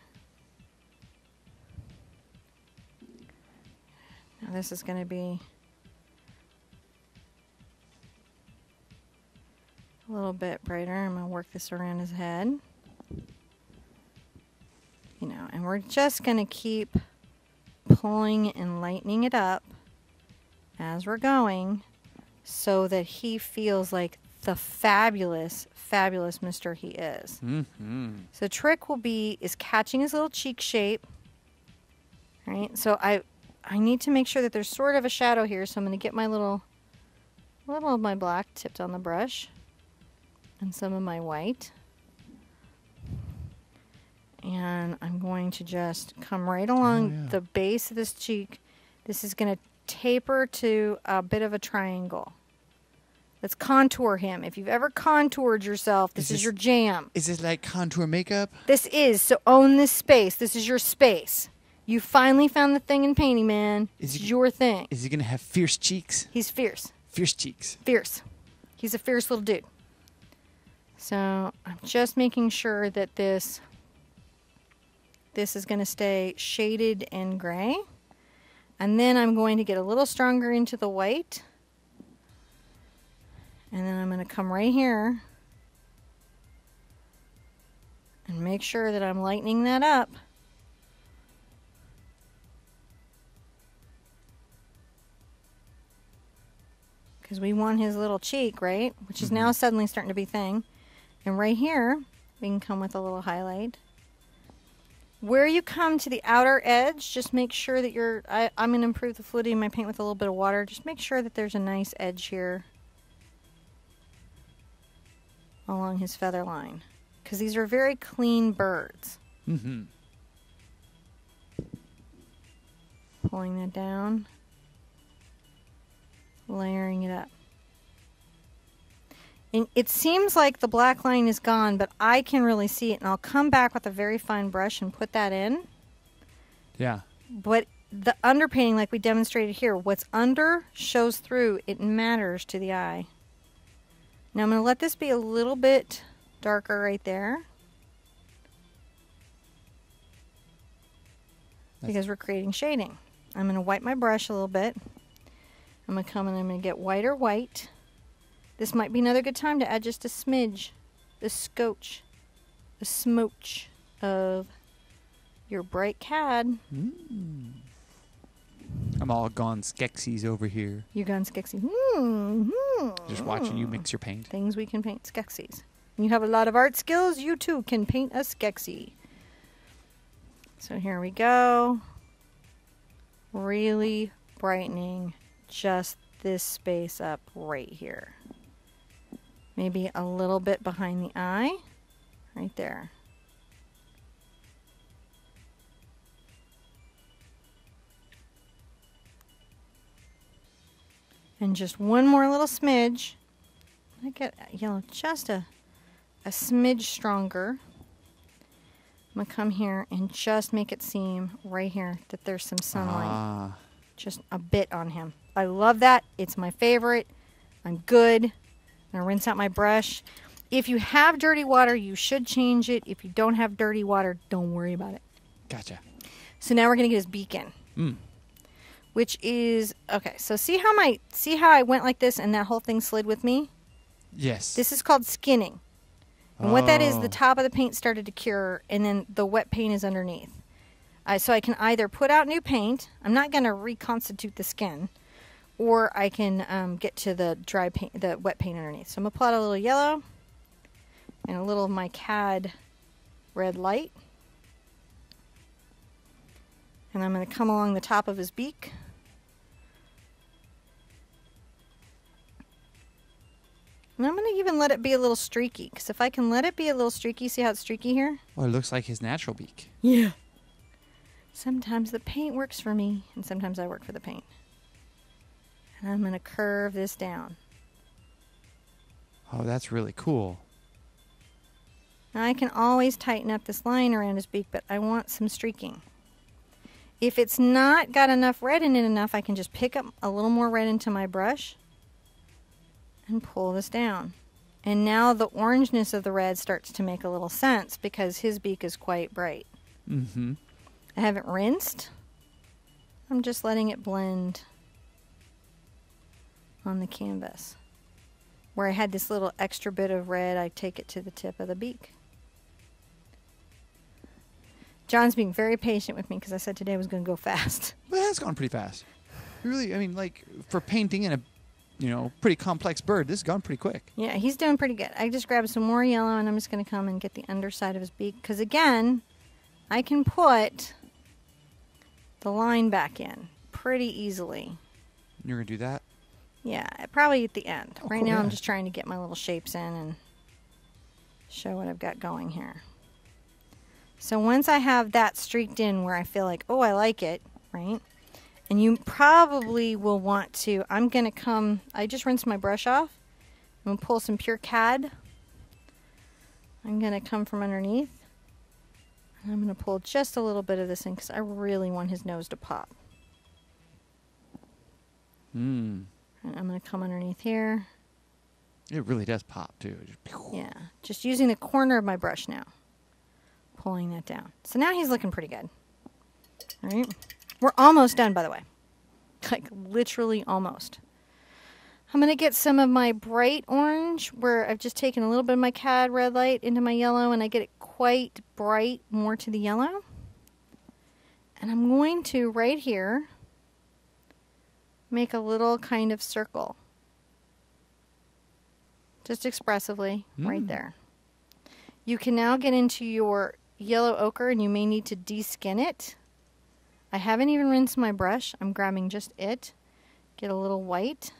Now this is going to be a little bit brighter. I'm going to work this around his head. You know, and we're just going to keep pulling and lightening it up as we're going so that he feels like the fabulous, fabulous Mr. he is. Mm-hmm. So the trick will be is catching his little cheek shape. Right? So I I need to make sure that there's sort of a shadow here, so I'm gonna get my little little of my black tipped on the brush and some of my white. And I'm going to just come right along oh, yeah. the base of this cheek. This is gonna taper to a bit of a triangle. Let's contour him. If you've ever contoured yourself, this Is is, your jam. Is this like contour makeup? This is so own this space. This is your space. You finally found the thing in painting, man. Is it's he- your thing. Is he gonna have fierce cheeks? He's fierce. Fierce cheeks. Fierce. He's a fierce little dude. So I'm just making sure that this this is going to stay shaded and gray. And then I'm going to get a little stronger into the white. And then I'm going to come right here and make sure that I'm lightening that up. because we want his little cheek, right? Which is now mm-hmm. suddenly starting to be thing. And right here, we can come with a little highlight. Where you come to the outer edge, just make sure that you're. I, I'm going to improve the fluidity in my paint with a little bit of water. Just make sure that there's a nice edge here along his feather line. Because these are very clean birds. Mm-hmm. Pulling that down, layering it up. And it seems like the black line is gone, but I can really see it. And I'll come back with a very fine brush and put that in. Yeah. But the underpainting, like we demonstrated here, what's under shows through. It matters to the eye. Now I'm going to let this be a little bit darker right there. That's- Because we're creating shading. I'm going to wipe my brush a little bit. I'm going to come and I'm going to get whiter white. This might be another good time to add just a smidge, the scotch, the smooch. of your bright cad. Mm. I'm all gone Skeksis over here. You gone Skeksis. Mm, mm, Just watching you mix your paint. Things we can paint Skeksis. You have a lot of art skills, you too can paint a Skeksis. So here we go. Really brightening just this space up right here. Maybe a little bit behind the eye. Right there. And just one more little smidge. I get yellow just a, a smidge stronger. I'm going to come here and just make it seem right here that there's some sunlight. Ah, Just a bit on him. I love that. It's my favorite. I'm good. I'm going to rinse out my brush. If you have dirty water, you should change it. If you don't have dirty water, don't worry about it. gotcha. So now we're going to get his beak in Mm. which is okay. So see how my see how I went like this and that whole thing slid with me. Yes. This is called skinning, and what that is, Oh. the top of the paint started to cure, and then the wet paint is underneath. Uh, so I can either put out new paint. I'm not going to reconstitute the skin, or I can um, get to the dry paint, the wet paint underneath. So I'm gonna pull out a little yellow and a little of my CAD red light. And I'm going to come along the top of his beak. And I'm going to even let it be a little streaky. Because if I can let it be a little streaky, see how it's streaky here? Well, it looks like his natural beak. Yeah. Sometimes the paint works for me, and sometimes I work for the paint. And I'm going to curve this down. Oh, that's really cool. Now I can always tighten up this line around his beak, but I want some streaking. If it's not got enough red in it enough, I can just pick up a little more red into my brush and pull this down. And now the orangeness of the red starts to make a little sense because his beak is quite bright. Mm-hmm. I haven't rinsed. I'm just letting it blend on the canvas. Where I had this little extra bit of red, I take it to the tip of the beak. John's being very patient with me because I said today was going to go fast. But it has gone pretty fast. Really, I mean, like for painting in a, you know, pretty complex bird, this has gone pretty quick. Yeah, he's doing pretty good. I just grabbed some more yellow and I'm just going to come and get the underside of his beak because again, I can put the line back in pretty easily. You're gonna do that. Yeah, probably at the end. Oh, right cool, now, I'm just trying to get my little shapes in and show what I've got going here. So once I have that streaked in where I feel like, oh, I like it, right? And you probably will want to, I'm going to come, I just rinsed my brush off. I'm going to pull some pure CAD. I'm going to come from underneath. And I'm going to pull just a little bit of this in because I really want his nose to pop. Mm. I'm going to come underneath here. It really does pop too. Just. Yeah, just using the corner of my brush now. Pulling that down. So now he's looking pretty good. All right. We're almost done, by the way. Like, literally almost. I'm going to get some of my bright orange where I've just taken a little bit of my CAD red light into my yellow and I get it quite bright more to the yellow. And I'm going to, right here, make a little kind of circle. Just expressively, right Mm. there. You can now get into your yellow ochre and you may need to deskin it. I haven't even rinsed my brush. I'm grabbing just it. Get a little white.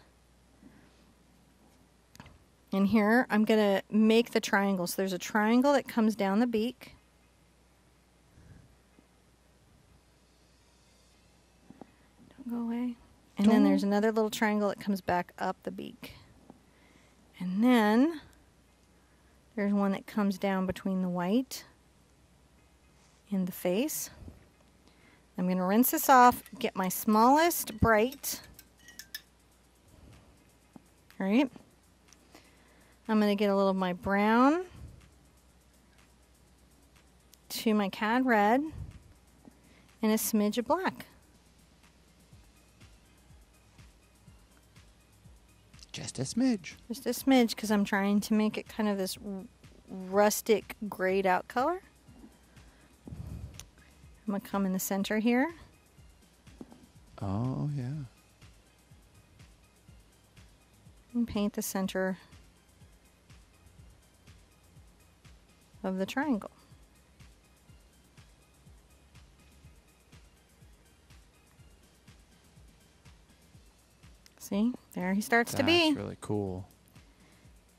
And here I'm going to make the triangle. So there's a triangle that comes down the beak. Don't go away. And then there's another little triangle that comes back up the beak. And then there's one that comes down between the white and the face. I'm going to rinse this off, get my smallest bright. All right. I'm going to get a little of my brown to my cad red and a smidge of black. Just a smidge. Just a smidge because I'm trying to make it kind of this r- rustic grayed out color. I'm going to come in the center here. Oh yeah. and paint the center of the triangle. See, there he starts That's to be. That's really cool.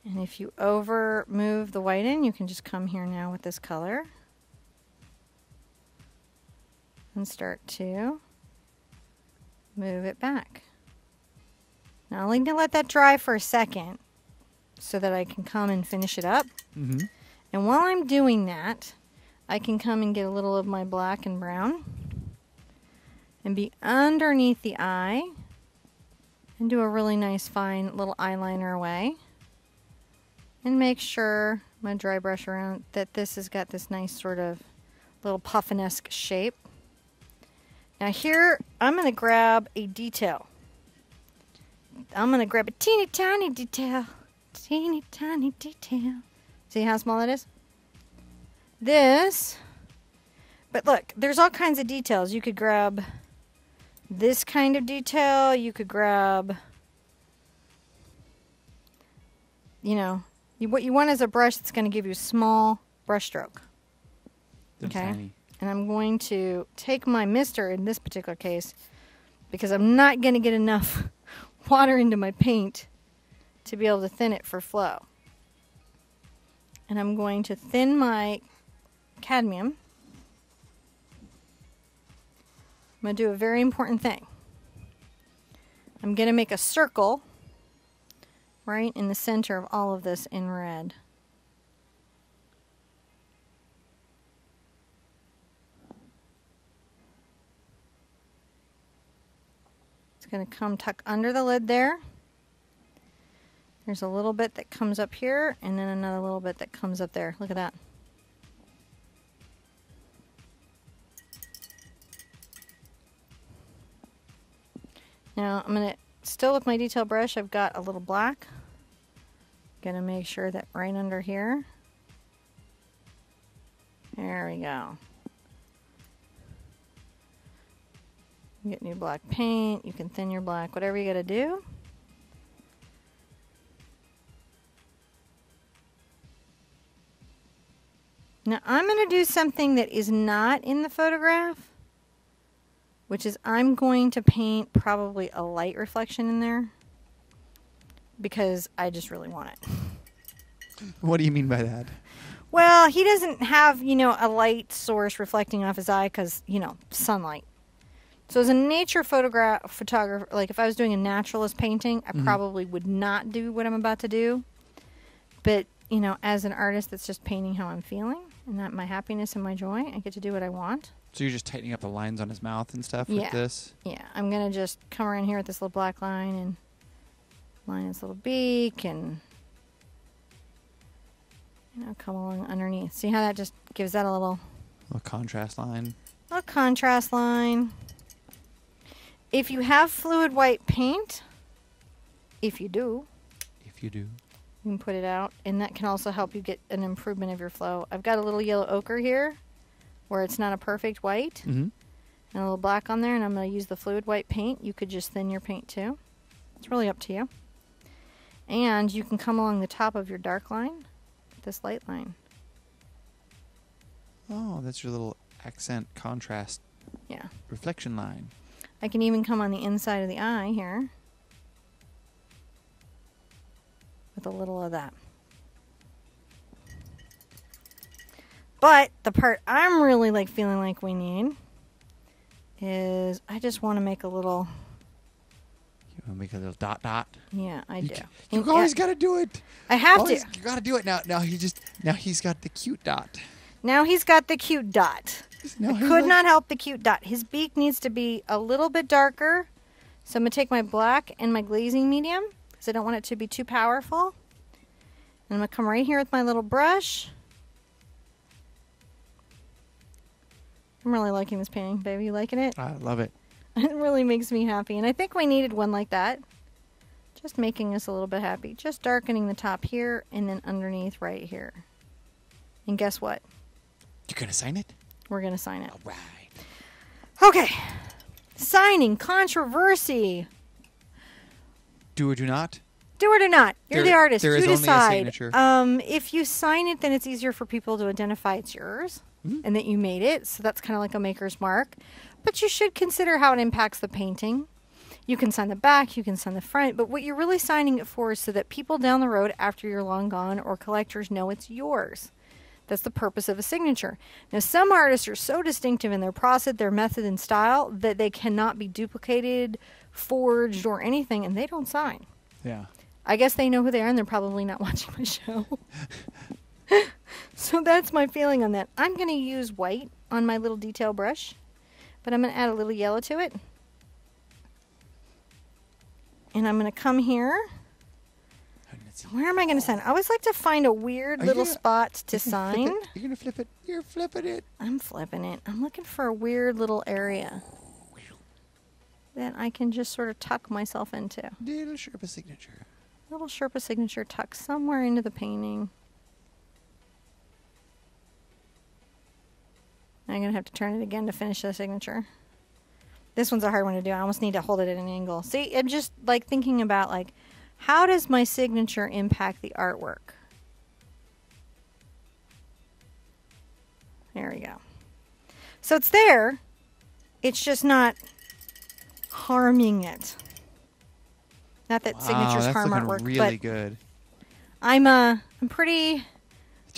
And if you over move the white in, you can just come here now with this color and start to move it back. Now I'm going to let that dry for a second so that I can come and finish it up. Mm-hmm. And while I'm doing that, I can come and get a little of my black and brown and be underneath the eye and do a really nice fine little eyeliner away. And make sure my dry brush around that this has got this nice sort of little puffinesque shape. Now here, I'm going to grab a detail. I'm going to grab a teeny tiny detail. Teeny tiny detail. See how small it is? This, but look, there's all kinds of details. You could grab this kind of detail. You could grab, you know, you, what you want is a brush that's going to give you a small brush stroke. Okay. Tiny. And I'm going to take my mister in this particular case because I'm not going to get enough water into my paint to be able to thin it for flow. And I'm going to thin my cadmium. I'm going to do a very important thing. I'm going to make a circle right in the center of all of this in red. It's going to come tuck under the lid there. There's a little bit that comes up here and then another little bit that comes up there. Look at that. Now I'm to, still with my detail brush, I've got a little black. To make sure that right under here. There we go. Get new black paint. You can thin your black, whatever you got to do. Now I'm going to do something that is not in the photograph, which is I'm going to paint probably a light reflection in there because I just really want it. What do you mean by that? Well, he doesn't have, you know, a light source reflecting off his eye because, you know, sunlight. So as a nature photograph photographer, like if I was doing a naturalist painting, I Mhm. probably would not do what I'm about to do. But, you know, as an artist that's just painting how I'm feeling and that my happiness and my joy, I get to do what I want. So you're just tightening up the lines on his mouth and stuff Yeah. with this? Yeah, I'm going to just come around here with this little black line and line his little beak and you know, come along underneath. See how that just gives that a little A contrast line. a contrast line. If you have fluid white paint, if you do, If you do. you can put it out, and that can also help you get an improvement of your flow. I've got a little yellow ochre here, where it's not a perfect white, Mm-hmm. and a little black on there, and I'm going to use the fluid white paint. You could just thin your paint too. It's really up to you. And you can come along the top of your dark line, this light line. Oh, that's your little accent contrast Yeah. reflection line. I can even come on the inside of the eye here with a little of that. But the part I'm really like feeling like we need is I just want to make a little You want to make a little dot dot? yeah, I you do. And- You always got to do it. I have Always- to. You got to do it now. Now he just now he's got the cute dot. Now he's got the cute dot. I could look- not help the cute dot. His beak needs to be a little bit darker. So I'm going to take my black and my glazing medium because I don't want it to be too powerful. And I'm going to come right here with my little brush. I'm really liking this painting, baby. You liking it? I love it. It really makes me happy. And I think we needed one like that. Just making us a little bit happy. Just darkening the top here and then underneath right here. And guess what? You're gonna sign it? We're going to sign it. All right. Okay. Signing controversy. Do or do not? Do it or not. You're There- the artist. there you is only a decide. signature. Um, if you sign it, then it's easier for people to identify it's yours Mhm. and that you made it. So that's kind of like a maker's mark. But you should consider how it impacts the painting. You can sign the back, you can sign the front, but what you're really signing it for is so that people down the road after you're long gone or collectors know it's yours. That's the purpose of a signature. Now, some artists are so distinctive in their process, their method, and style that they cannot be duplicated, forged, or anything, and they don't sign. Yeah. I guess they know who they are and they're probably not watching my show. so that's my feeling on that. I'm going to use white on my little detail brush, but I'm going to add a little yellow to it. And I'm going to come here. Where am I going to sign? I always like to find a weird Are little gonna- spot to sign. You're gonna flip it. You're flipping it. I'm flipping it. I'm looking for a weird little area that I can just sort of tuck myself into. Little Sherpa signature. Little Sherpa signature tucked somewhere into the painting. I'm gonna have to turn it again to finish the signature. This one's a hard one to do. I almost need to hold it at an angle. See, I'm just like thinking about like how does my signature impact the artwork? There we go. So it's there. It's just not harming it. Not that wow, signatures harm artwork, really but good. I'm uh I'm pretty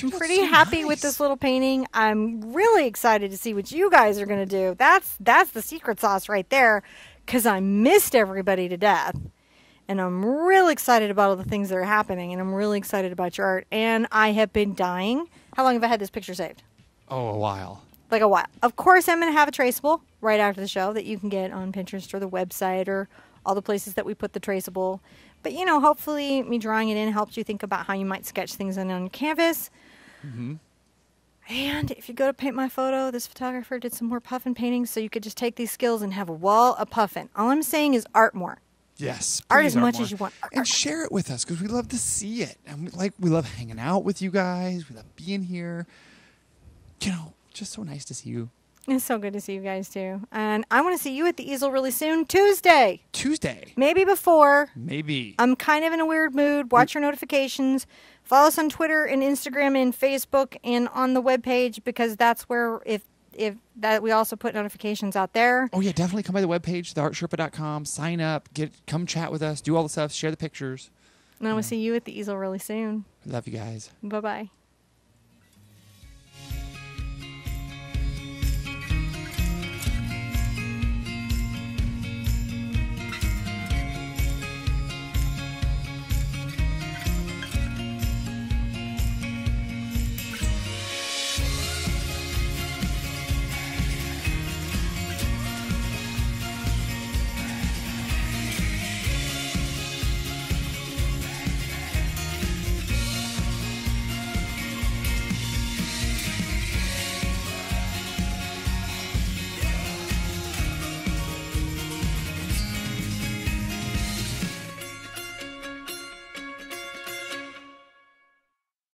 I'm pretty so happy with this little painting. I'm really excited to see what you guys are going to do. That's that's the secret sauce right there cuz I missed everybody to death. And I'm really excited about all the things that are happening and I'm really excited about your art and I have been dying. How long have I had this picture saved? Oh, a while. like a while. Of course, I'm going to have a traceable right after the show that you can get on Pinterest or the website or all the places that we put the traceable. But you know, hopefully, me drawing it in helps you think about how you might sketch things in on canvas. Mm-hmm. And if you go to paint my photo, this photographer did some more puffin paintings, so you could just take these skills and have a wall of puffin. All I'm saying is art more. Yes. Art as much more. as you want. Art, and art. share it with us because we love to see it, and we like we love hanging out with you guys. We love being here. You know, just so nice to see you. It's so good to see you guys too. And I want to see you at the easel really soon, Tuesday, Tuesday, maybe before. maybe. I'm kind of in a weird mood. Watch your notifications. Follow us on Twitter and Instagram and Facebook and on the webpage because that's where if if that we also put notifications out there. oh yeah, definitely come by the webpage, theartsherpa.com. Sign up, get come chat with us, do all the stuff, share the pictures. And I will see you at the easel really soon. Love you guys. Bye bye.